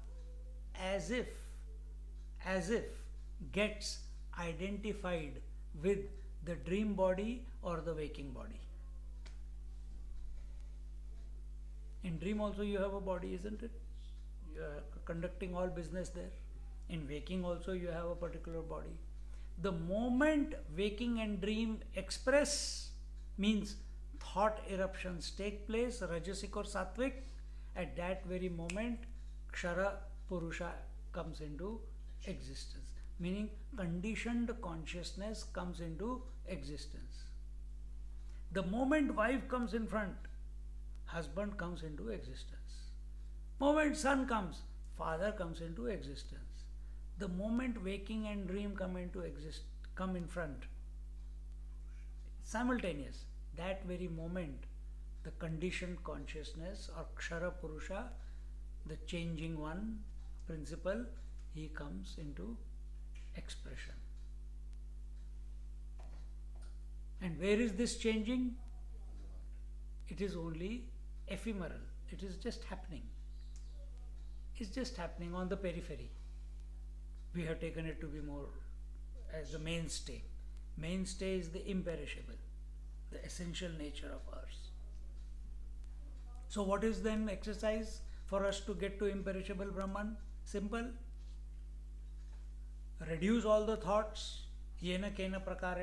as if, as if, gets identified with the dream body or the waking body. In dream also you have a body, isn't it? You are conducting all business there. In waking also you have a particular body. The moment waking and dream express means thought eruptions take place, rajasic or sattvic, at that very moment Kshara Purusha comes into existence. Meaning conditioned consciousness comes into existence. The moment wife comes in front, husband comes into existence. Moment son comes, father comes into existence. The moment waking and dream come into exist come in front. Simultaneous. That very moment, the conditioned consciousness or Kshara Purusha, the changing one principle, he comes into expression. And where is this changing? It is only ephemeral. It is just happening. It's just happening on the periphery. We have taken it to be more as the mainstay. Mainstay is the imperishable, the essential nature of ours. So, what is then exercise for us to get to imperishable Brahman? Simple. Reduce all the thoughts ये न के न प्रकार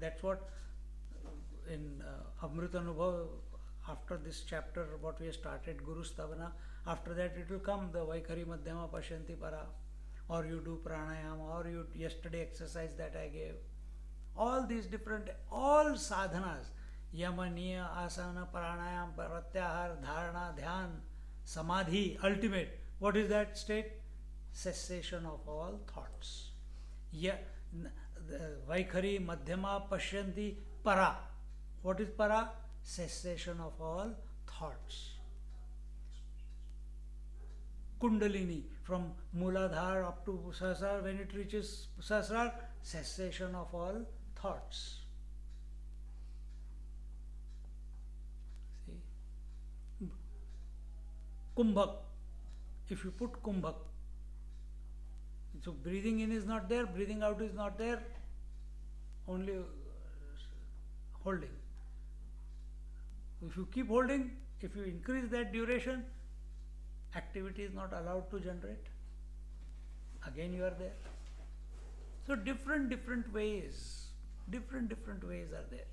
that's what in Amrit Anubhav after this chapter what we started guru sthapana after that it will come the vaikhari madhyama pashyanti para और you do pranayama और you yesterday exercise that I gave all these different all sadhanas यमनीय asana pranayama pratyahara dharana dhyana samadhi ultimate what is that state Cessation of all thoughts. Yeah, Vaikhari, Madhyama, Pashyanti, Para. What is Para? Cessation of all thoughts. Kundalini from Muladhar up to Sahasrar, when it reaches Sahasrar, cessation of all thoughts. See? Kumbhak. If you put Kumbhak, so breathing in is not there, breathing out is not there, only uh, holding. If you keep holding, if you increase that duration, activity is not allowed to generate. Again, you are there. So, different, different ways, different, different ways are there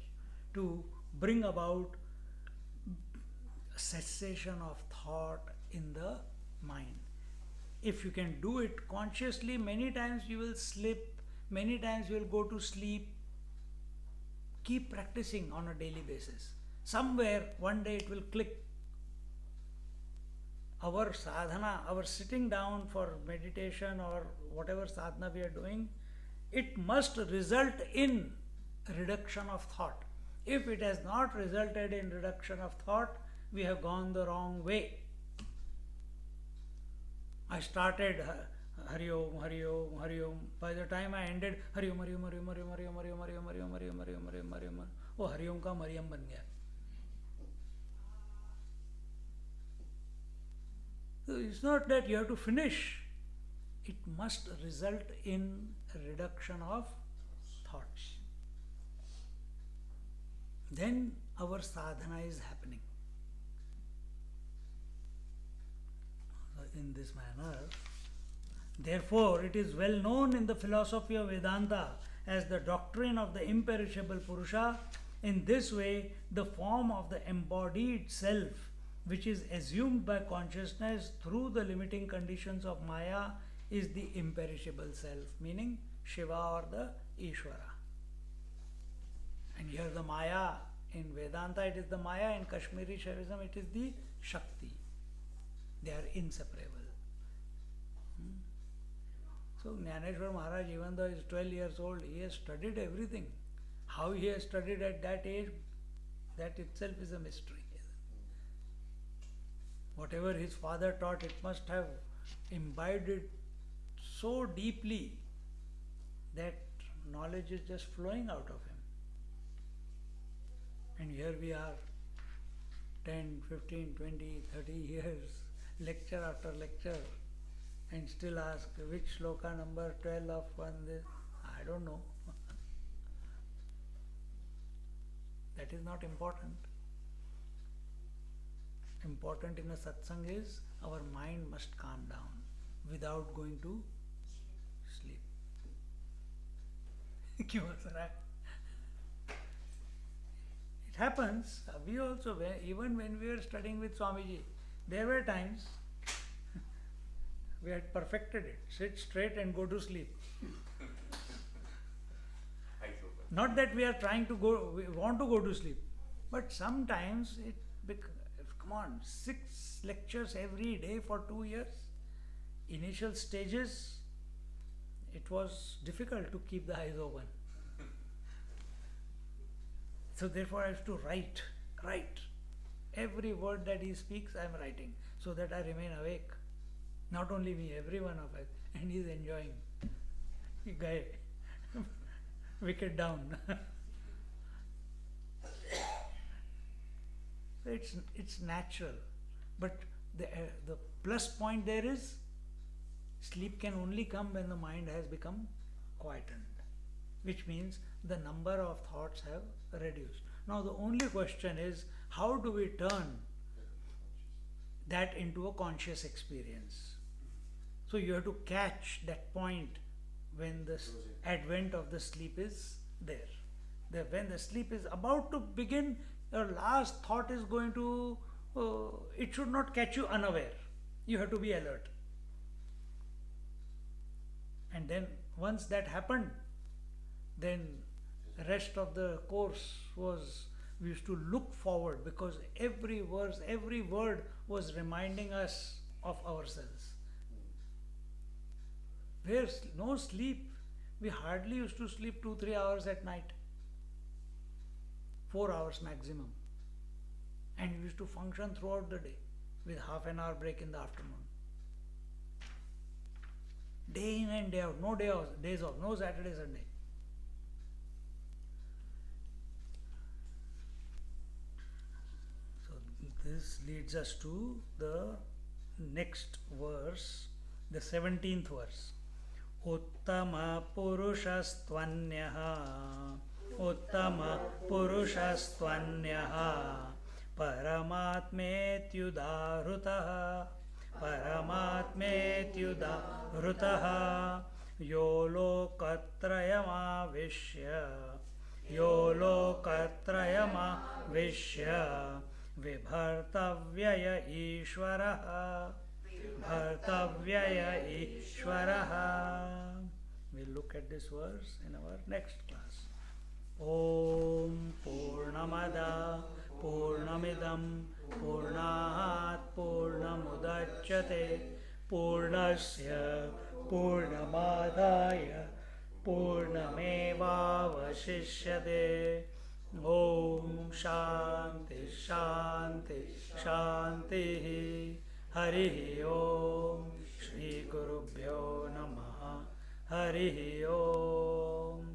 to bring about cessation of thought in the mind. If you can do it consciously, many times you will slip, many times you will go to sleep. Keep practicing on a daily basis. Somewhere, one day it will click our sadhana, our sitting down for meditation or whatever sadhana we are doing, it must result in reduction of thought. If it has not resulted in reduction of thought, we have gone the wrong way. I started Hari Om, Hari Om, Hari Om. By the time I ended Hari Om, Hari Om, Hari Om, Hari Om, Hari Om, Hari Om, Hari Om, Hari Om, Hari Om, Hari Om, Hari Om, Hari Om, वो हरि ओम का मरियम बन गया So it's not that you have to finish. It must result in reduction of thoughts. Then our sadhana is happening. Uh, in this manner, therefore, it is well known in the philosophy of Vedanta as the doctrine of the imperishable Purusha. In this way, the form of the embodied self which is assumed by consciousness through the limiting conditions of Maya is the imperishable self, meaning Shiva or the Ishvara. And here the Maya, in Vedanta it is the Maya, in Kashmiri Shaivism it is the Shakti. They are inseparable. Hmm? So Jnaneshwar Maharaj, even though he is 12 years old, he has studied everything. How he has studied at that age, that itself is a mystery. Whatever his father taught, it must have imbibed it so deeply that knowledge is just flowing out of him. And here we are, 10, 15, 20, 30 years, lecture after lecture, and still ask which shloka number 12 of one this. I don't know. that is not important important in a satsang is our mind must calm down without going to sleep. it happens, we also, even when we were studying with Swamiji, there were times we had perfected it sit straight and go to sleep. Not that we are trying to go, we want to go to sleep, but sometimes it come on, six lectures every day for two years. Initial stages, it was difficult to keep the eyes open. so therefore I have to write, write. Every word that he speaks, I am writing so that I remain awake. Not only me, every one of us. And he is enjoying. Guy, wicket down. So it's, it's natural. But the, uh, the plus point there is sleep can only come when the mind has become quietened, which means the number of thoughts have reduced. Now, the only question is how do we turn that into a conscious experience? So, you have to catch that point when the advent of the sleep is there. The, when the sleep is about to begin, your last thought is going to, uh, it should not catch you unaware. You have to be alert. And then once that happened, then the rest of the course was we used to look forward because every verse, every word was reminding us of ourselves. There's no sleep. We hardly used to sleep two, three hours at night. Four hours maximum. And we used to function throughout the day with half an hour break in the afternoon. Day in and day out, no day off, days off, no Saturday, Sunday. This leads us to the next verse, the 17th verse. उत्तमपुरुषस्त्वन्यः उत्तमपुरुषस्त्वन्यः परमात्मेत्युदाहृतः परमात्मेत्युदाहृतः यो लोकत्रयमाविश्य यो लोकत्रयमाविश्य विभर्तव्यय ईश्वरः। भर्तव्यय ईश्वरः। We'll look at this verse in our next class. ॐ पूर्णमदा, पूर्णमिदं, पूर्णात् पूर्णमुदच्यते, पूर्णस्य, पूर्णमादाय, पूर्णमेवावशिष्यते। ओम शांति शांति शांति हरि ओम श्री गुरुभ्यो नमः। हरि ओम।